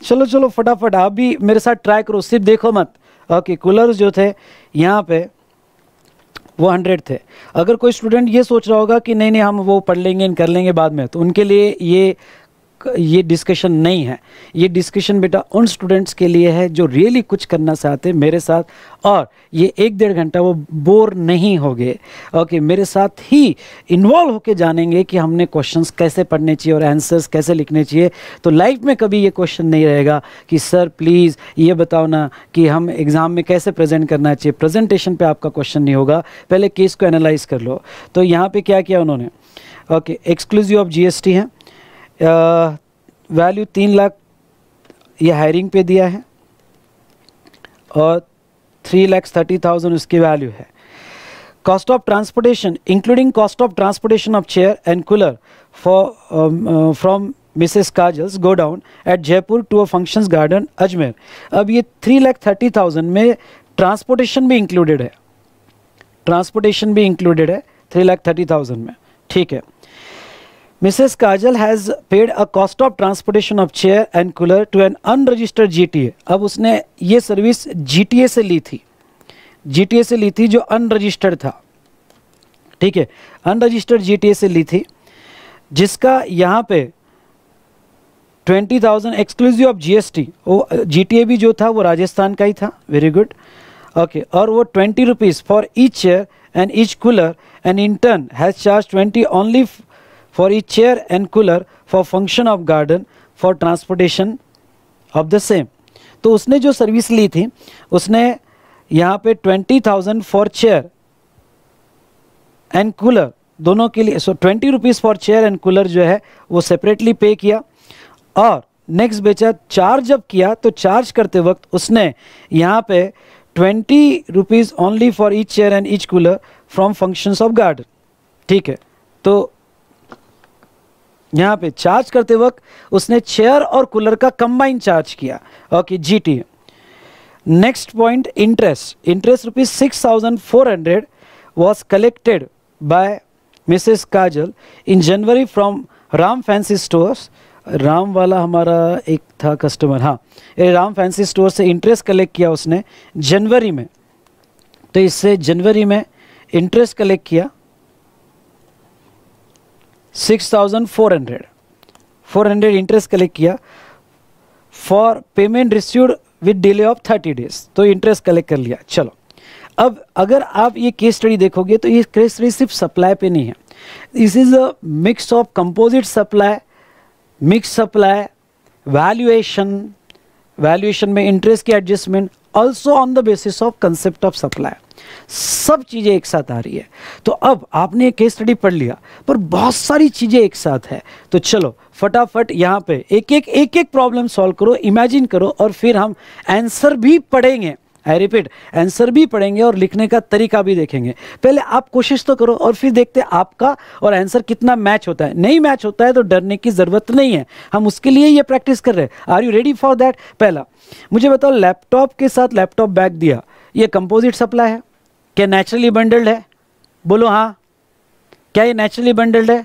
चलो चलो, फटाफट, आप भी मेरे साथ ट्राई करो, सिर्फ़ देखो मत। ओके, कूलर्स जो थे, यहाँ पे वो हंड्रेड थे। अगर कोई स्टूडेंट ये सोच रहा होगा कि नहीं नहीं, हम वो पढ़ लेंगे, कर लेंगे बाद में तो उनके लिए ये ये डिस्कशन नहीं है। ये डिस्कशन बेटा उन स्टूडेंट्स के लिए है जो रियली कुछ करना चाहते हैं मेरे साथ। और ये एक डेढ़ घंटा वो बोर नहीं हो गए ओके मेरे साथ ही इन्वॉल्व होके जानेंगे कि हमने क्वेश्चंस कैसे पढ़ने चाहिए और आंसर्स कैसे लिखने चाहिए। तो लाइफ में कभी ये क्वेश्चन नहीं रहेगा कि, सर प्लीज़ ये बताओ ना कि हम एग्ज़ाम में कैसे प्रेजेंट करना चाहिए। प्रेजेंटेशन पे आपका क्वेश्चन नहीं होगा। पहले केस को एनालाइज कर लो। तो यहाँ पे क्या किया उन्होंने? ओके एक्सक्लूसिव ऑफ़ जीएसटी है। वैल्यू तीन लाख ये हायरिंग पे दिया है और थ्री लैक्स थर्टी थाउज़ेंड उसकी वैल्यू है। Cost of transportation including cost of transportation of chair and cooler for from Mrs Kajal's godown at Jaipur to a functions garden Ajmer अब ये थ्री लैख थर्टी थाउज़ेंड में transportation भी included है। Transportation भी included है three lakh thirty thousand में। ठीक है। Mrs. Kajal has paid a cost of transportation of chair and cooler to an unregistered GTA. अब उसने ये सर्विस GTA से ली थी। GTA से ली थी जो अनरजिस्टर्ड था। ठीक है? अनरजिस्टर्ड GTA से ली थी, जिसका यहाँ पे twenty thousand exclusive of G GST वो जीटीए भी जो था, वो राजस्थान का ही था। वेरी गुड ओके और वो twenty rupees for each chair and each cooler and in turn has charge twenty only for each chair and cooler for function of garden for transportation of the same. तो उसने जो service ली थी, उसने यहाँ पे twenty thousand for chair and cooler दोनों के लिए so twenty rupees for chair and cooler जो है, वो सेपरेटली पे किया। और नेक्स्ट बेचा चार्ज जब किया तो चार्ज करते वक्त उसने यहाँ पे twenty rupees only for each chair and each cooler from functions of garden ठीक है? तो यहाँ पे चार्ज करते वक्त उसने चेयर और कूलर का कंबाइन चार्ज किया। Okay G T next point interest interest rupees six thousand four hundred was collected by Mrs Kajal in January from Ram fancy stores Ram वाला हमारा एक था कस्टमर हाँ। ये राम फैंसी स्टोर से इंटरेस्ट कलेक्ट किया उसने जनवरी में। तो इससे जनवरी में इंटरेस्ट कलेक्ट किया। Six thousand four hundred. Four hundred interest collect किया। For payment received with delay of thirty days तो इंटरेस्ट कलेक्ट कर लिया। चलो। अब अगर आप ये केस स्टडी देखोगे तो ये केस स्टडी सिर्फ़ सप्लाई पे नहीं है। This is a mix of composite supply mix supply valuation valuation में इंटरेस्ट की adjustment also on the basis of concept of supply सब चीज़ें एक साथ आ रही है। तो अब आपने केस स्टडी पढ़ लिया, पर बहुत सारी चीज़ें एक साथ है। तो चलो, फटाफट यहाँ पे एक एक एक एक प्रॉब्लम सॉल्व करो इमेजिन करो, और फिर हम आंसर भी पढ़ेंगे। आई रिपीट आंसर भी पढ़ेंगे और लिखने का तरीका भी देखेंगे। पहले आप कोशिश तो करो और फिर देखते हैं आपका और आंसर कितना मैच होता है। नहीं मैच होता है तो डरने की ज़रूरत नहीं है। हम उसके लिए ये प्रैक्टिस कर रहे हैं। Are you ready for that पहला मुझे बताओ लैपटॉप के साथ लैपटॉप बैग दिया ये कंपोजिट सप्लाई है? क्या नेचुरली बंडल्ड है? बोलो हाँ। क्या ये नेचुरली बंडल्ड है?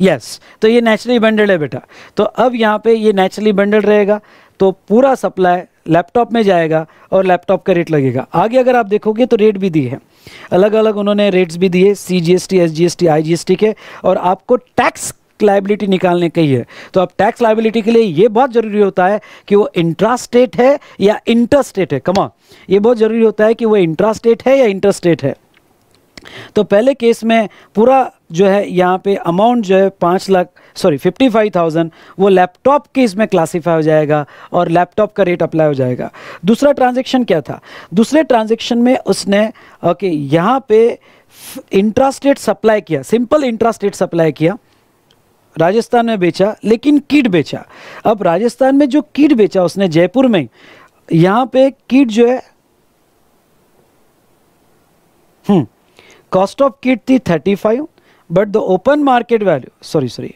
यस yes, तो ये नेचुरली बंडल्ड है बेटा। तो अब यहाँ पे ये नेचुरली बंडल्ड रहेगा। तो पूरा सप्लाई लैपटॉप में जाएगा और लैपटॉप का रेट लगेगा। आगे अगर आप देखोगे तो रेट भी दिए हैं। अलग अलग उन्होंने रेट्स भी दिए C G S T S G S T I G S T के, और आपको टैक्स लाइबिलिटी निकालने की है। तो अब टैक्स लाइबिलिटी के लिए ये बहुत ज़रूरी होता है कि वो इंट्रास्टेट है या इंटरस्टेट है। कमा ये बहुत ज़रूरी होता है कि वो इंट्रास्टेट है या इंटरस्टेट है। तो पहले केस में पूरा जो है, यहाँ पे अमाउंट जो है, पाँच lakh sorry fifty five thousand वो लैपटॉप के इसमें क्लासीफाई हो जाएगा और लैपटॉप का रेट अप्लाई हो जाएगा। दूसरा ट्रांजेक्शन क्या था? दूसरे ट्रांजेक्शन में उसने ओके यहाँ पे इंट्रास्टेट सप्लाई किया सिंपल इंट्रास्टेट सप्लाई किया। राजस्थान में बेचा, लेकिन किट बेचा। अब राजस्थान में जो किट बेचा उसने जयपुर में, यहाँ पे किट जो है कॉस्ट ऑफ़ किट थी thirty five but the open market value sorry sorry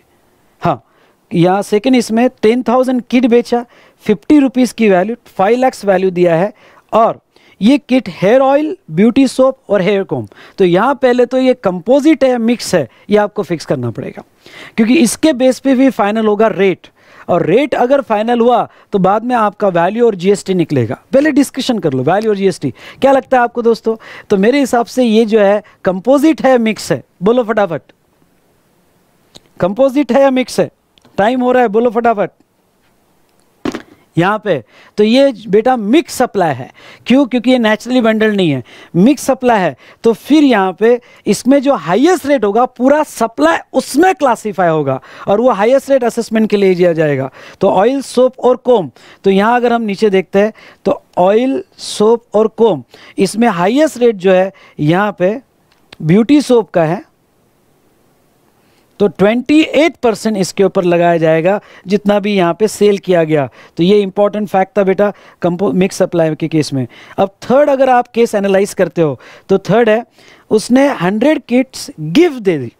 हाँ यहाँ सेकेंड इसमें टेन थाउज़ेंड किट बेचा फिफ्टी रुपीज़ की वैल्यू फाइव लैक्स वैल्यू दिया है। और ये kit hair oil beauty soap और हेयर कॉम तो यहाँ पहले तो ये कंपोजिट है मिक्स है, ये आपको फिक्स करना पड़ेगा। क्योंकि इसके बेस पे भी फाइनल होगा रेट और रेट अगर फाइनल हुआ तो बाद में आपका वैल्यू और जीएसटी निकलेगा। पहले डिस्कशन कर लो वैल्यू और जीएसटी क्या लगता है आपको दोस्तों? तो मेरे हिसाब से ये जो है कंपोजिट है मिक्स है? बोलो फटाफट। कंपोजिट है या मिक्स है? टाइम हो रहा है, बोलो फटाफट। यहाँ पे। तो ये बेटा मिक्स सप्लाई है। क्यों? क्योंकि ये नेचुरली बंडल नहीं है। मिक्स सप्लाई है। तो फिर यहाँ पे इसमें जो हाईएस्ट रेट होगा, पूरा सप्लाई उसमें क्लासीफाई होगा और वो हाईएस्ट रेट असेसमेंट के लिए दिया जाएगा। तो ऑयल सोप और कोम तो यहाँ अगर हम नीचे देखते हैं तो ऑयल सोप और कोम इसमें हाइएस्ट रेट जो है, यहाँ पे ब्यूटी सोप का है। तो 28 परसेंट इसके ऊपर लगाया जाएगा, जितना भी यहाँ पे सेल किया गया। तो ये इंपॉर्टेंट फैक्ट था बेटा कंपो मिक्स सप्लाई के केस में। अब थर्ड अगर आप केस एनालाइज करते हो तो थर्ड है, उसने 100 किट्स गिफ्ट दे दी।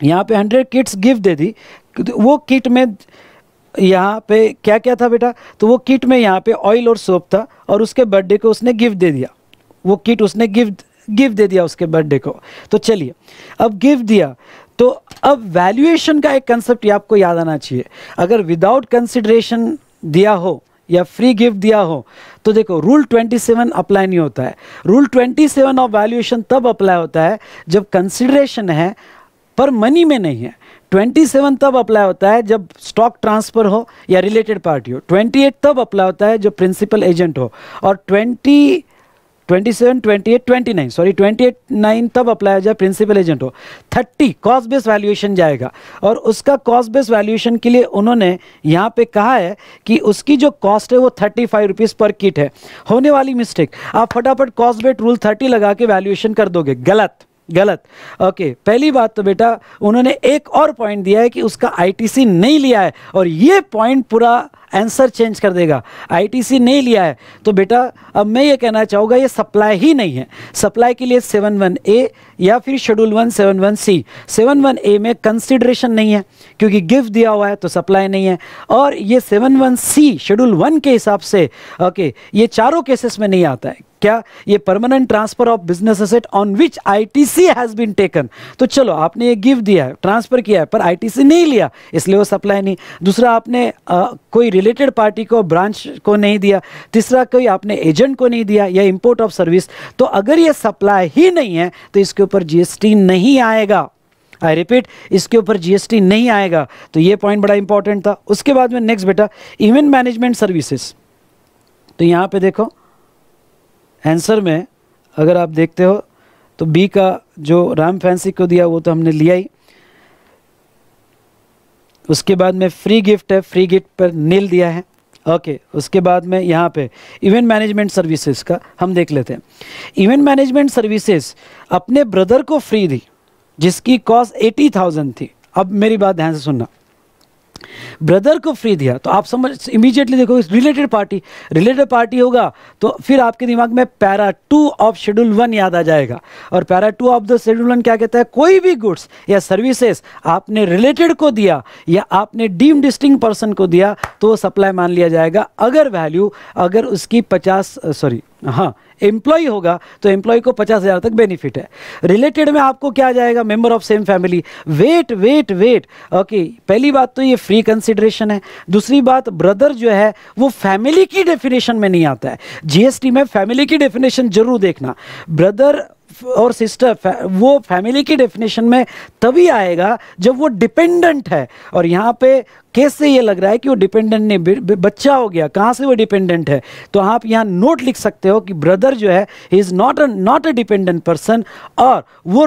यहाँ पे 100 किट्स गिफ्ट दे दी। वो किट में यहाँ पे क्या क्या था बेटा? तो वो किट में यहाँ पे ऑयल और सोप था, और उसके बर्थडे को उसने गिफ्ट दे दिया। वो किट उसने गिफ्ट गिफ्ट दे दिया उसके बर्थडे को। तो चलिए, अब गिफ्ट दिया। तो अब वैल्यूएशन का एक कंसेप्ट आपको याद आना चाहिए। अगर विदाउट कंसिडरेशन दिया हो या फ्री गिफ्ट दिया हो तो देखो रूल 27 अप्लाई नहीं होता है। रूल 27 ऑफ़ वैल्यूएशन तब अप्लाई होता है जब कंसिडरेशन है, पर मनी में नहीं है। 27 तब अप्लाई होता है जब स्टॉक ट्रांसफ़र हो या रिलेटेड पार्टी हो। 28 तब अप्लाई होता है जब प्रिंसिपल एजेंट हो। और 20 twenty seven twenty eight twenty nine sorry twenty eight nine तब अप्लाई हो जाए प्रिंसिपल एजेंट हो। थर्टी कॉस्ट बेस वैल्यूएशन जाएगा। और उसका कॉस्ट बेस वैल्यूएशन के लिए उन्होंने यहाँ पे कहा है कि उसकी जो कॉस्ट है वो thirty five rupees per kit है। होने वाली मिस्टेक आप फटाफट कॉस्ट बेट रूल थर्टी लगा के वैल्यूएशन कर दोगे। गलत गलत। ओके okay, पहली बात तो बेटा उन्होंने एक और पॉइंट दिया है कि उसका आईटीसी नहीं लिया है। और ये पॉइंट पूरा आंसर चेंज कर देगा। आईटीसी नहीं लिया है तो बेटा अब मैं ये कहना चाहूँगा ये सप्लाई ही नहीं है। सप्लाई के लिए सेवन वन ए या फिर schedule one seven one C seven one A में कंसिडरेशन नहीं है क्योंकि गिफ्ट दिया हुआ है तो सप्लाई नहीं है। और ये seven one C schedule one के हिसाब से ओके ये चारों केसेस में नहीं आता है। क्या ये permanent transfer of business asset on which ITC has been taken तो चलो आपने ये गिफ्ट दिया है ट्रांसफ़र किया है पर आईटीसी नहीं लिया इसलिए वो सप्लाई नहीं। दूसरा आपने आ, कोई रिलेटेड पार्टी को ब्रांच को नहीं दिया, तीसरा कोई आपने एजेंट को नहीं दिया या इंपोर्ट ऑफ़ सर्विस तो अगर ये सप्लाई ही नहीं है तो इसके ऊपर जीएसटी नहीं आएगा। आई रिपीट इसके ऊपर जीएसटी नहीं आएगा। तो ये पॉइंट बड़ा इंपॉर्टेंट था। उसके बाद में नेक्स्ट बेटा इवेंट मैनेजमेंट सर्विसेज़ तो यहाँ पे देखो आंसर में अगर आप देखते हो तो बी का जो राम फैंसी को दिया, वो तो हमने लिया ही। उसके बाद में फ्री गिफ्ट है फ्री गिफ्ट पर नील दिया है। ओके okay, उसके बाद में यहाँ पे इवेंट मैनेजमेंट सर्विसेज़ का हम देख लेते हैं। इवेंट मैनेजमेंट सर्विसेज़ अपने ब्रदर को फ्री दी जिसकी कॉस्ट एटी थाउज़ेंड थी। अब मेरी बात ध्यान से सुनना। ब्रदर को फ्री दिया। तो आप समझ इमीडिएटली देखो रिलेटेड पार्टी रिलेटेड पार्टी होगा तो फिर आपके दिमाग में para two of schedule one याद आ जाएगा। और para two of the schedule one क्या कहता है? कोई भी गुड्स या सर्विसेज़ आपने रिलेटेड को दिया या आपने डीम डिस्टिंग पर्सन को दिया तो सप्लाई मान लिया जाएगा। अगर वैल्यू अगर उसकी पचास सॉरी हाँ एम्प्लॉय होगा तो एम्प्लॉय को पचास हज़ार तक बेनिफिट है। रिलेटेड में आपको क्या जाएगा? Member of same family wait wait wait okay पहली बात तो ये फ्री कंसिडरेशन है। दूसरी बात ब्रदर जो है, वो फैमिली की डेफिनेशन में नहीं आता है। जीएसटी में फैमिली की डेफिनेशन ज़रूर देखना। ब्रदर और सिस्टर वो फैमिली की डेफिनेशन में तभी आएगा जब वो डिपेंडेंट है। और यहाँ पे केस ये लग रहा है कि वो डिपेंडेंट नहीं बच्चा हो गया? कहाँ से वो डिपेंडेंट है? तो आप यहाँ नोट लिख सकते हो कि ब्रदर जो है he is not not a dependent person और वो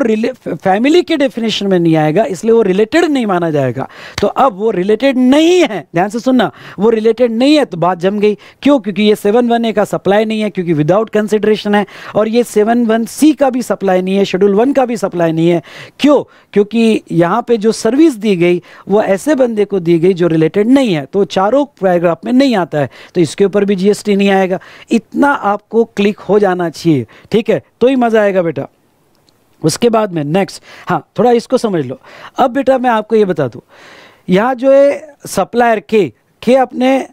फैमिली के डेफिनेशन में नहीं आएगा, इसलिए वो रिलेटेड नहीं माना जाएगा। तो अब वो रिलेटेड नहीं है, ध्यान से सुनना, वो रिलेटेड नहीं है तो बात जम गई। क्यों? क्योंकि ये सेवन वन ए का सप्लाई नहीं है, क्योंकि विदाउट कंसिडरेशन है और ये सेवन वन सी का भी सप्लाई नहीं है शेड्यूल वन का भी सप्लाई नहीं है। क्यों? क्योंकि यहाँ पे जो सर्विस दी गई, वो ऐसे बंदे को दी गई जो रिलेटेड नहीं है तो चारों पैराग्राफ में नहीं आता है। तो इसके ऊपर भी जीएसटी नहीं आएगा। इतना आपको क्लिक हो जाना चाहिए, ठीक है? तो ही मज़ा आएगा बेटा। उसके बाद में नेक्स्ट हाँ थोड़ा इसको समझ लो। अब बेटा मैं आपको ये बता दूँ। यहाँ जो है सप्लायर के के अपने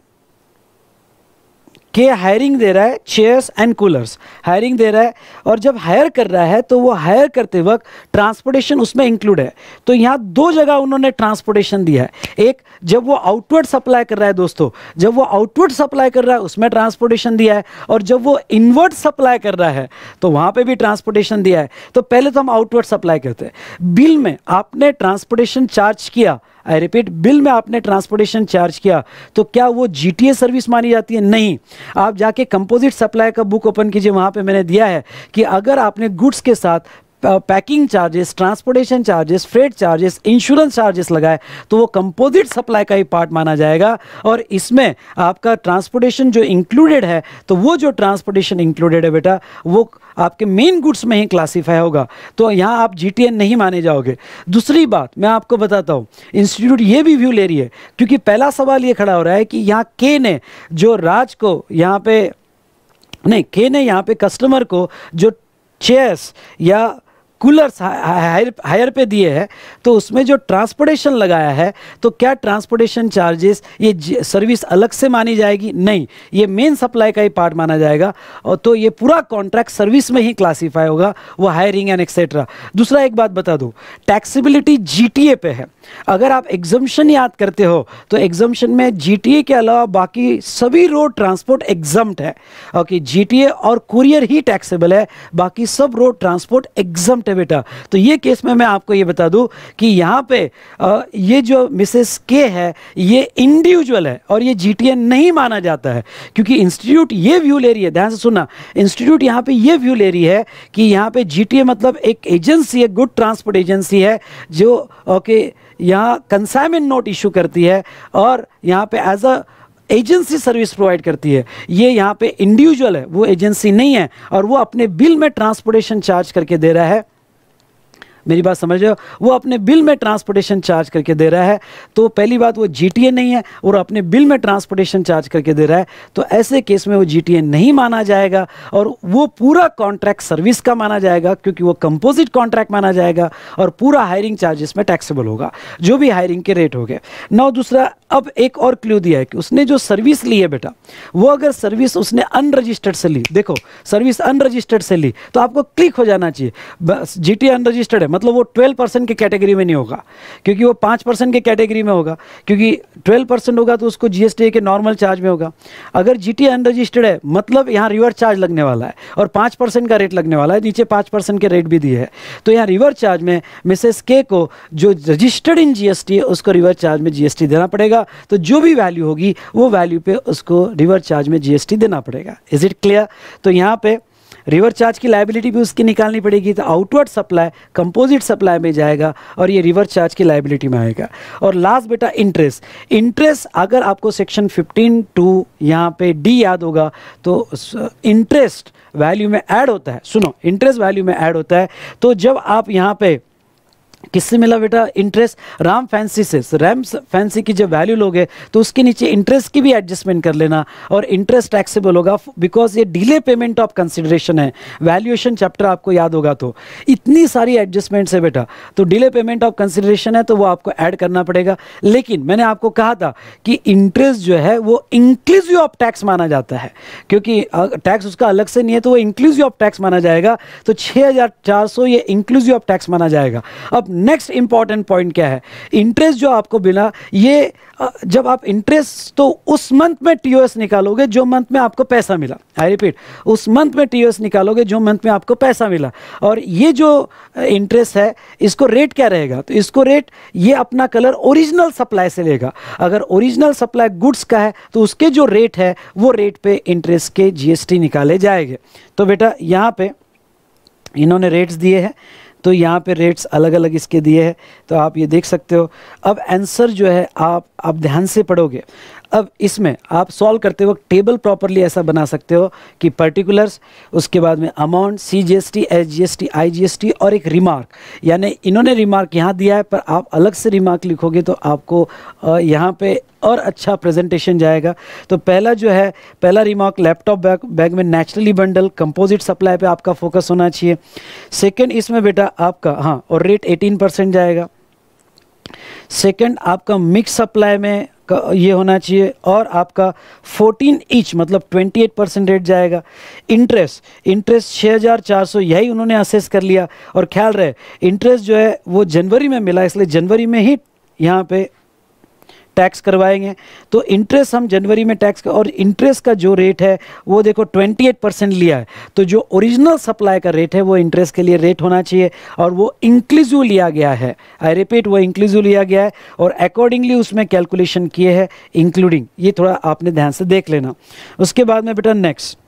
के हायरिंग दे रहा है चेयर्स एंड कूलर्स हायरिंग दे रहा है और जब हायर कर रहा है तो वो हायर करते वक्त ट्रांसपोर्टेशन उसमें इंक्लूड है। तो यहाँ दो जगह उन्होंने ट्रांसपोर्टेशन दिया है। एक, जब वो आउटवर्ड सप्लाई कर रहा है दोस्तों, जब वो आउटवर्ड सप्लाई कर रहा है उसमें ट्रांसपोर्टेशन दिया है और जब वो इनवर्ट सप्लाई कर रहा है तो वहाँ पर भी ट्रांसपोर्टेशन दिया है। तो पहले तो हम आउटवर्ड सप्लाई करते हैं। बिल में आपने ट्रांसपोर्टेशन चार्ज किया आई रिपीट बिल में आपने ट्रांसपोर्टेशन चार्ज किया तो क्या वो जीटीए सर्विस मानी जाती है? नहीं। आप जाके कंपोजिट सप्लाई का बुक ओपन कीजिए, वहाँ पर मैंने दिया है कि अगर आपने गुड्स के साथ packing charges transportation charges freight charges insurance charges लगाए तो वो कंपोजिट सप्लाई का ही पार्ट माना जाएगा। और इसमें आपका ट्रांसपोर्टेशन जो इंक्लूडेड है तो वो जो ट्रांसपोर्टेशन इंक्लूडेड है बेटा, वो आपके मेन गुड्स में ही क्लासीफाई होगा। तो यहाँ आप जी नहीं माने जाओगे। दूसरी बात मैं आपको बताता हूँ। इंस्टीट्यूट ये भी व्यू ले रही है, क्योंकि पहला सवाल ये खड़ा हो रहा है कि यहाँ के ने जो राज को यहाँ पे, नहीं के ने यहाँ पे कस्टमर को जो चेयर्स या कूलर्स हायर हायर पे दिए हैं तो उसमें जो ट्रांसपोर्टेशन लगाया है तो क्या ट्रांसपोर्टेशन चार्जेस ये सर्विस अलग से मानी जाएगी? नहीं, ये मेन सप्लाई का ही पार्ट माना जाएगा, और तो ये पूरा कॉन्ट्रैक्ट सर्विस में ही क्लासीफाई होगा, वो हायरिंग एंड एक्सेट्रा दूसरा एक बात बता दूँ टैक्सीबिलिटी जी पे है। अगर आप एग्जम्पन याद करते हो तो एग्जम्पन में जी के अलावा बाकी सभी रोड ट्रांसपोर्ट एग्जम्प्ट है। ओके जी और कुरियर ही टैक्सेबल है, बाकी सब रोड ट्रांसपोर्ट एग्जम्प्ट है बेटा। तो ये केस में मैं आपको ये बता दूँ कि यहाँ पे आ, ये जो मिसेस के है ये इंडिविजुअल है और ये जीटीए नहीं माना जाता है। क्योंकि इंस्टीट्यूट ये व्यू ले रही है ध्यान से सुनना इंस्टीट्यूट यहाँ पे ये व्यू ले रही है कि यहाँ पे जीटीए मतलब एक एजेंसी है गुड ट्रांसपोर्ट एजेंसी है जो ओके यहाँ कंसाइनमेंट नोट इशू करती है और यहाँ पे as a agency service provide करती है। ये यहाँ पे इंडिविजुअल है वो एजेंसी नहीं है और वो अपने बिल में ट्रांसपोर्टेशन चार्ज करके दे रहा है। मेरी बात समझ रहे हो? वो अपने बिल में ट्रांसपोर्टेशन चार्ज करके दे रहा है। तो पहली बात, वो जी नहीं है और अपने बिल में ट्रांसपोर्टेशन चार्ज करके दे रहा है। तो ऐसे केस में वो जी नहीं माना जाएगा और वो पूरा कॉन्ट्रैक्ट सर्विस का माना जाएगा क्योंकि वो कंपोजिट कॉन्ट्रैक्ट माना जाएगा और पूरा हायरिंग चार्जेस में टैक्सेबल होगा, जो भी हायरिंग के रेट हो गए। नौ दूसरा, अब एक और क्ल्यू दिया है कि उसने जो सर्विस ली है बेटा, वो अगर सर्विस उसने अनरजिस्टर्ड से ली, देखो सर्विस अनरजिस्टर्ड से ली तो आपको क्लिक हो जाना चाहिए। जी टी अनरजिस्टर्ड है मतलब वो ट्वेल्व परसेंट की कैटेगरी में नहीं होगा, क्योंकि वो पाँच परसेंट के कैटेगरी में होगा, क्योंकि ट्वेल्व परसेंट होगा तो उसको जीएसटी के नॉर्मल चार्ज में होगा। अगर जी टी अनरजिस्टर्ड है मतलब यहाँ रिवर्स चार्ज लगने वाला है, और पाँच परसेंट का रेट लगने वाला है, नीचे पाँच परसेंट के रेट भी दिए है तो यहाँ रिवर्स चार्ज में मिसेस के को जो रजिस्टर्ड इन जीएसटी है उसको रिवर्स चार्ज में जीएसटी देना पड़ेगा तो जो भी वैल्यू होगी, वो वैल्यू पे उसको रिवर्स चार्ज में जीएसटी देना पड़ेगा। इज़ इट क्लियर तो यहाँ पे रिवर चार्ज की लाइबिलिटी भी उसकी निकालनी पड़ेगी तो आउटवर्ड सप्लाई कंपोजिट सप्लाई में जाएगा और ये रिवर चार्ज की लाइबिलिटी में आएगा। और लास्ट बेटा इंटरेस्ट इंटरेस्ट अगर आपको सेक्शन 15 टू यहाँ पे डी याद होगा तो इंटरेस्ट वैल्यू में ऐड होता है। सुनो इंटरेस्ट वैल्यू में ऐड होता है तो जब आप यहाँ पे किससे मिला बेटा? इंटरेस्ट राम फैंसी से। रैम फैंसी की जब वैल्यू लोगे तो उसके नीचे इंटरेस्ट की भी एडजस्टमेंट कर लेना और इंटरेस्ट टैक्सेबल होगा बिकॉज़ ये डिले पेमेंट ऑफ़ कंसिडरेशन है। वैल्यूएशन चैप्टर आपको याद होगा तो। इतनी सारी एडजस्टमेंट्स है बेटा। तो डिले पेमेंट ऑफ़ कंसिडरेशन है तो वो आपको ऐड करना पड़ेगा। लेकिन मैंने आपको कहा था कि इंटरेस्ट जो है, वो इंक्लूसिव ऑफ़ टैक्स माना जाता है। क्योंकि टैक्स उसका अलग से नहीं है तो वो इंक्लूसिव ऑफ़ टैक्स माना जाएगा। तो छः ये इंक्लूसिव ऑफ़ टैक्स माना जाएगा। अब नेक्स्ट इंपॉर्टेंट पॉइंट क्या है? इंटरेस्ट जो आपको बिना ये जब आप इंटरेस्ट तो उस मंथ में टीओएस निकालोगे जो मंथ में आपको पैसा मिला। आई रिपीट उस मंथ में टीओएस निकालोगे जो मंथ में आपको पैसा मिला। और ये जो इंटरेस्ट है, इसको रेट क्या रहेगा? तो इसको रेट ये अपना कलर ओरिजिनल सप्लाई से लेगा। अगर ओरिजिनल सप्लाई गुड्स का है तो उसके जो रेट है, वो रेट पे इंटरेस्ट के जीएसटी निकाले जाएँगे। तो बेटा, यहाँ पे इन्होंने रेट्स दिए हैं। तो यहाँ पे रेट्स अलग अलग इसके दिए हैं तो आप ये देख सकते हो। अब आंसर जो है, आप आप ध्यान से पढ़ोगे। अब इसमें आप सॉल्व करते वक्त टेबल प्रॉपरली ऐसा बना सकते हो कि पर्टिकुलर्स उसके बाद में amount C G S T S G S T I G S T एक रिमार्क यानी इन्होंने रिमार्क यहाँ दिया है, पर आप अलग से रिमार्क लिखोगे तो आपको यहाँ पे और अच्छा प्रेजेंटेशन जाएगा। तो पहला जो है, पहला रिमार्क लैपटॉप बैग बैग में नेचुरली बंडल कंपोजिट सप्लाई पे आपका फोकस होना चाहिए। सेकंड इसमें बेटा आपका हाँ और रेट 18 परसेंट जाएगा। सेकंड आपका मिक्स सप्लाई में ये होना चाहिए और आपका 14 इंच मतलब 28 परसेंट रेट जाएगा। इंटरेस्ट इंटरेस्ट 6400 यही उन्होंने असेस कर लिया। और ख्याल रहे इंटरेस्ट जो है, वो जनवरी में मिला, इसलिए जनवरी में ही यहाँ पे टैक्स करवाएँगे। तो इंटरेस्ट हम जनवरी में टैक्स और इंटरेस्ट का जो रेट है, वो देखो 28 परसेंट लिया है। तो जो ओरिजिनल सप्लाई का रेट है, वो इंटरेस्ट के लिए रेट होना चाहिए और वो इंक्लूसिव लिया गया है। आई रिपीट वो इंक्लूसिव लिया गया है और अकॉर्डिंगली उसमें कैलकुलेशन किए हैं इंक्लूडिंग ये थोड़ा आपने ध्यान से देख लेना। उसके बाद में बेटा next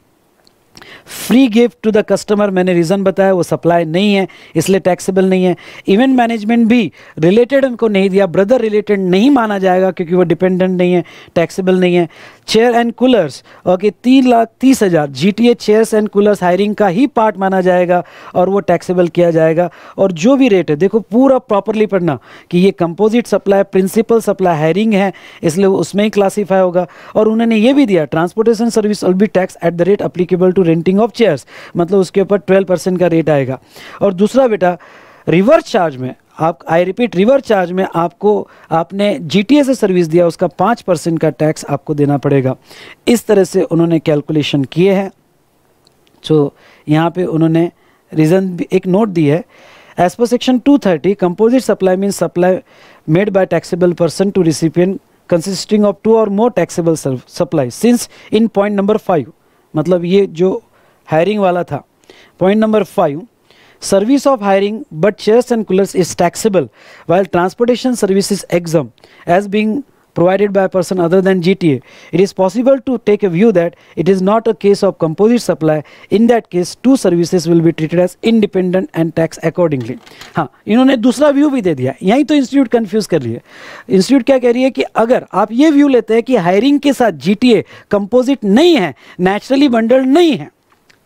free gift to the customer मैंने रीज़न बताया, वो सप्लाई नहीं है, इसलिए टैक्सेबल नहीं है। इवेंट मैनेजमेंट भी रिलेटेड उनको नहीं दिया ब्रदर रिलेटेड नहीं माना जाएगा क्योंकि वो डिपेंडेंट नहीं है टैक्सेबल नहीं है। चेयर एंड कूलर्स ओके तीन लाख तीस हज़ार। G T chairs and coolers hiring का ही पार्ट माना जाएगा और वो टैक्सेबल किया जाएगा। और जो भी रेट है, देखो पूरा प्रॉपरली पढ़ना कि ये composite supply principal supply hiring है, इसलिए उसमें ही क्लासीफाई होगा। और उन्होंने ये भी दिया transportation service will tax at the rate applicable to renting of chairs मतलब उसके ऊपर ट्वेल्व परसेंट का रेट आएगा। और दूसरा बेटा रिवर्स चार्ज में, आप आई रिपीट रिवर्स चार्ज में आपको, आपने जी से सर्विस दिया, उसका पाँच परसेंट का टैक्स आपको देना पड़ेगा। इस तरह से उन्होंने कैलकुलेशन किए हैं। तो यहाँ पे उन्होंने रीज़न एक नोट दी है। As per section 230 composite supply mean supply made by taxable person to recipient consisting of two or more taxable supply since in point number five मतलब ये जो हायरिंग वाला था। Point number five service of hiring but chairs and coolers is taxable while transportation service is exempt as being provided by a person other than GTA. It is possible to take a view that it is not a case of composite supply. In that case, two services will be treated as independent and tax accordingly. हाँ इन्होंने दूसरा view भी दे दिया यहीं तो institute confuse कर है institute क्या कह रही है कि अगर आप ये व्यू लेते हैं कि हायरिंग के साथ जी कंपोजिट नहीं है नेचुरली बंडल नहीं है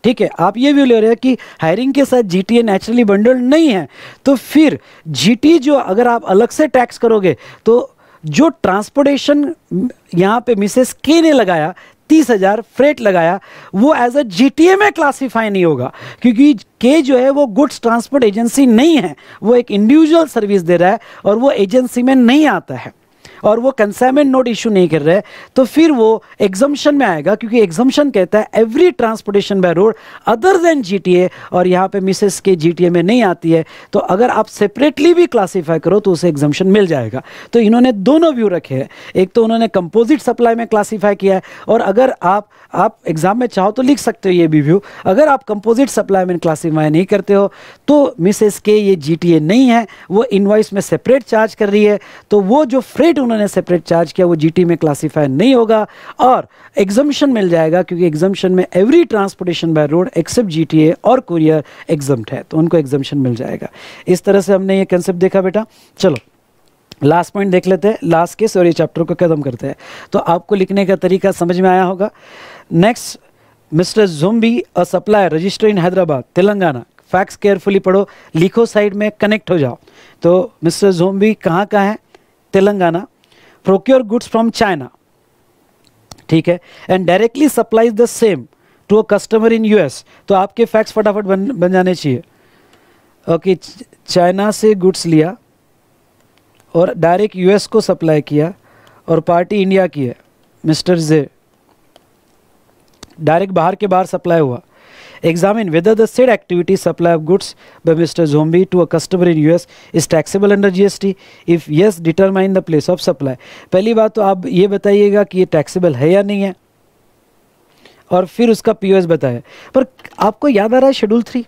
ठीक है आप ये भी ले रहे हैं कि हायरिंग के साथ जीटीए नेचुरली बंडल्ड नहीं है तो फिर जीटी जो अगर आप अलग से टैक्स करोगे तो जो ट्रांसपोर्टेशन यहाँ पे मिसेस के ने लगाया, तीस हज़ार फ्रेट लगाया, वो एज अ जीटीए में क्लासीफाई नहीं होगा, क्योंकि के जो है वो गुड्स ट्रांसपोर्ट एजेंसी नहीं है, वो एक इंडिविजुअल सर्विस दे रहा है और वो एजेंसी में नहीं आता है। और वो कंसाइनमेंट नोट इशू नहीं कर रहे तो फिर वो एग्जम्पन में आएगा, क्योंकि एग्जम्पन कहता है every transportation by road other than GTA और यहाँ पे मिसेस के जीटीए में नहीं आती है तो अगर आप सेपरेटली भी क्लासीफाई करो तो उसे एग्जम्पन मिल जाएगा। तो इन्होंने दोनों व्यू रखे हैं। एक तो उन्होंने कंपोजिट सप्लाई में क्लासीफाई किया है और अगर आप आप एग्ज़ाम में चाहो तो लिख सकते हो ये भी व्यू अगर आप कंपोजिट सप्लाई में क्लासीफाई नहीं करते हो तो मिसेस के ये जीटीए नहीं है, वो इनवाइस में सेपरेट चार्ज कर रही है। तो वो जो फ्रेट उन्होंने सेपरेट चार्ज किया, वो जीटी में क्लासीफाई नहीं होगा। और एग्जामेशन मिल जाएगा, क्योंकि एग्जामेशन में every transportation by road except GTA और कुरियर एग्जाम्ट है तो उनको एग्जामेशन मिल जाएगा। इस तरह से हमने ये कंसेप्ट देखा बेटा। चलो। लास्ट पॉइंट देख लेते हैं, लास्ट केस और ये चैप्टर को खत्म करते हैं। तो आपको लिखने का तरीका समझ में आया होगा। Next Mr Zombie a supplier register in Hyderabad Telangana facts carefully पढ़ो, लिखो साइड में कनेक्ट हो जाओ। तो मिस्टर जोम्बी कहाँ का है? Telangana procure goods from China ठीक है? And directly supplies the same to a customer in US तो आपके फैक्स फटाफट बन बन जाने चाहिए। ओके चाइना से गुड्स लिया। और डायरेक्ट यूएस को सप्लाई किया और पार्टी इंडिया की है मिस्टर जे डायरेक्ट बाहर के बाहर सप्लाई हुआ Examine whether the said activity supply of goods by Mr. Zombie to a customer in US is taxable under GST. If yes, determine the place of supply. पहली बात तो आप ये बताइएगा कि ये टैक्सेबल है या नहीं है और फिर उसका पीओएस बताए पर आपको याद आ रहा है शेड्यूल थ्री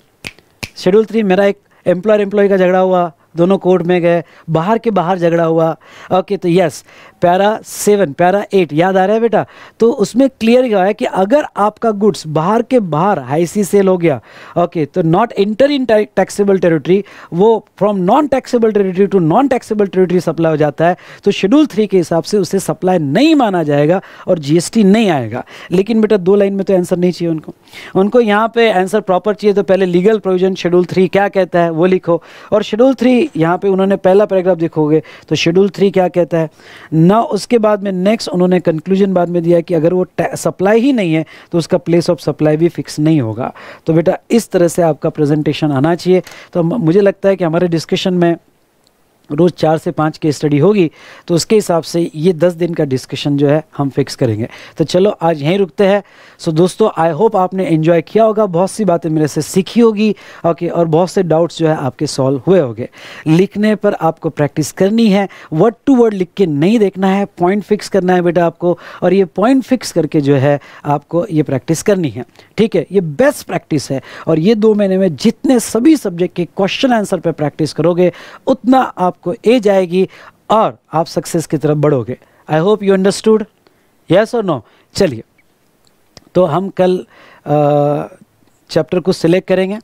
शेड्यूल थ्री मेरा एक एम्प्लॉयर एम्प्लॉय का झगड़ा हुआ दोनों कोर्ट में गए बाहर के बाहर झगड़ा हुआ। ओके तो yes para seven, para eight, याद आ रहा है बेटा? तो उसमें क्लियर हुआ है कि अगर आपका गुड्स बाहर के बाहर हाई सी सेल हो गया ओके तो not inter in taxable territory वो from non taxable territory to non taxable territory supply हो जाता है तो शेड्यूल थ्री के हिसाब से उसे सप्लाई नहीं माना जाएगा और जीएसटी नहीं आएगा। लेकिन बेटा, दो लाइन में तो आंसर नहीं चाहिए उनको। उनको यहाँ पे आंसर प्रॉपर चाहिए तो पहले लीगल प्रोविज़न शेड्यूल थ्री क्या कहता है वो लिखो। और शेड्यूल थ्री यहाँ पे उन्होंने पहला पैराग्राफ देखोगे तो शेड्यूल थ्री क्या कहता है? ना उसके बाद में नेक्स्ट उन्होंने कंक्लूजन बाद में दिया कि अगर वो सप्लाई ही नहीं है तो उसका प्लेस ऑफ़ सप्लाई भी फिक्स नहीं होगा। तो बेटा, इस तरह से आपका प्रेजेंटेशन आना चाहिए। तो मुझे लगता है कि हमारे डिस्कशन में रोज़ चार से पाँच की स्टडी होगी तो उसके हिसाब से ये दस दिन का डिस्कशन जो है हम फिक्स करेंगे। तो चलो, आज यहीं रुकते हैं। सो दोस्तों आई होप आपने एंजॉय किया होगा। बहुत सी बातें मेरे से सीखी होगी ओके और बहुत से डाउट्स जो है आपके सॉल्व हुए होंगे। लिखने पर आपको प्रैक्टिस करनी है। वर्ड टू वर्ड लिख के नहीं देखना है। पॉइंट फिक्स करना है बेटा आपको, और ये पॉइंट फिक्स करके जो है आपको ये प्रैक्टिस करनी है। ठीक है, ये बेस्ट प्रैक्टिस है। और ये दो महीने में जितने सभी सब्जेक्ट के क्वेश्चन आंसर पर प्रैक्टिस करोगे, उतना आप आपको एज आएगी और आप सक्सेस की तरफ़ बढ़ोगे। I hope you understood yes और नो चलिए। तो हम कल चैप्टर को सिलेक्ट करेंगे।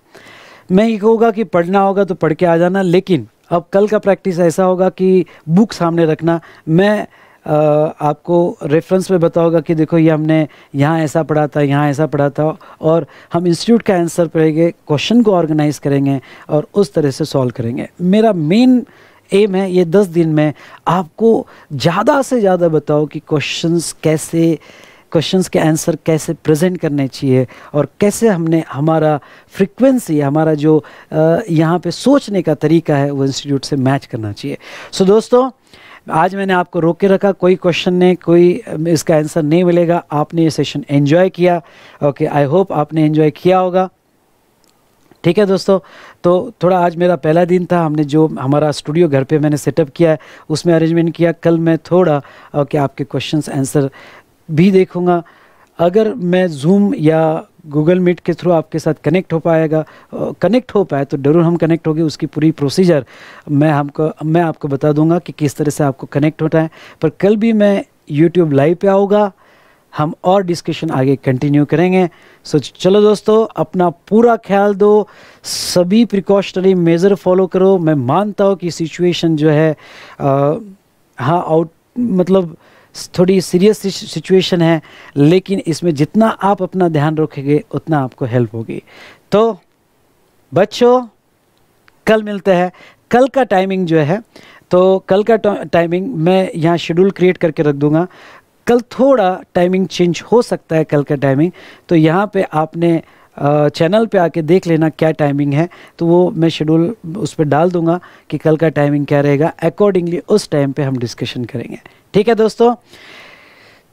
मैं ये कहूँगा कि पढ़ना होगा तो पढ़ के आ जाना लेकिन अब कल का प्रैक्टिस ऐसा होगा कि बुक सामने रखना। मैं आ, आपको रेफरेंस में बताओगा कि देखो ये हमने यहाँ ऐसा पढ़ा था यहाँ ऐसा पढ़ा था और हम इंस्टीट्यूट का आंसर पढ़ेंगे क्वेश्चन को ऑर्गेनाइज करेंगे और उस तरह से सॉल्व करेंगे। मेरा मेन एम है ये दस दिन में आपको ज़्यादा से ज़्यादा बताओ कि क्वेश्चंस कैसे क्वेश्चंस के आंसर कैसे प्रेजेंट करने चाहिए और कैसे हमने हमारा फ्रीक्वेंसी हमारा जो यहाँ पे सोचने का तरीका है वो इंस्टीट्यूट से मैच करना चाहिए। सो so, दोस्तों आज मैंने आपको रोक के रखा कोई क्वेश्चन नहीं कोई इसका आंसर नहीं मिलेगा। आपने ये सेशन एंजॉय किया। ओके आई होप आपने एंजॉय किया होगा। ठीक है दोस्तों तो थोड़ा आज मेरा पहला दिन था, हमने जो हमारा स्टूडियो घर पे मैंने सेटअप किया है, उसमें अरेंजमेंट किया। कल मैं थोड़ा ओके आपके क्वेश्चंस आंसर भी देखूँगा। अगर मैं जूम या गूगल मीट के थ्रू आपके साथ कनेक्ट हो पाएगा कनेक्ट हो पाए तो ज़रूर हम कनेक्ट होगी, उसकी पूरी प्रोसीजर मैं हमको, मैं आपको बता दूँगा कि किस तरह से आपको कनेक्ट होता है। पर कल भी मैं यूट्यूब लाइव पे आऊँगा हम और डिस्कशन आगे कंटिन्यू करेंगे। सो so, चलो दोस्तों अपना पूरा ख्याल दो। सभी प्रिकॉशनरी मेज़र फॉलो करो। मैं मानता हूँ कि सिचुएशन जो है हाँ आउट मतलब थोड़ी सीरियस सिचुएशन है लेकिन इसमें जितना आप अपना ध्यान रखेंगे उतना आपको हेल्प होगी। तो बच्चों कल मिलते हैं। कल का टाइमिंग जो है तो कल का टाइमिंग मैं यहाँ शेड्यूल क्रिएट करके रख दूँगा। कल थोड़ा टाइमिंग चेंज हो सकता है कल का टाइमिंग तो यहाँ पे आपने चैनल पे आके देख लेना क्या टाइमिंग है। तो वो मैं शेड्यूल उस पर डाल दूँगा कि कल का टाइमिंग क्या रहेगा। अकॉर्डिंगली उस टाइम पे हम डिस्कशन करेंगे। ठीक है दोस्तों?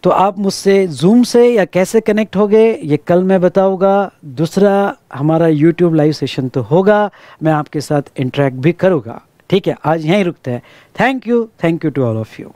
तो आप मुझसे जूम से या कैसे कनेक्ट हो गए ये कल मैं बताऊँगा। दूसरा हमारा यूट्यूब लाइव सेशन तो होगा। मैं आपके साथ इंटरेक्ट भी करूँगा। ठीक है? आज यहीं रुकते हैं। Thank you thank you to all of you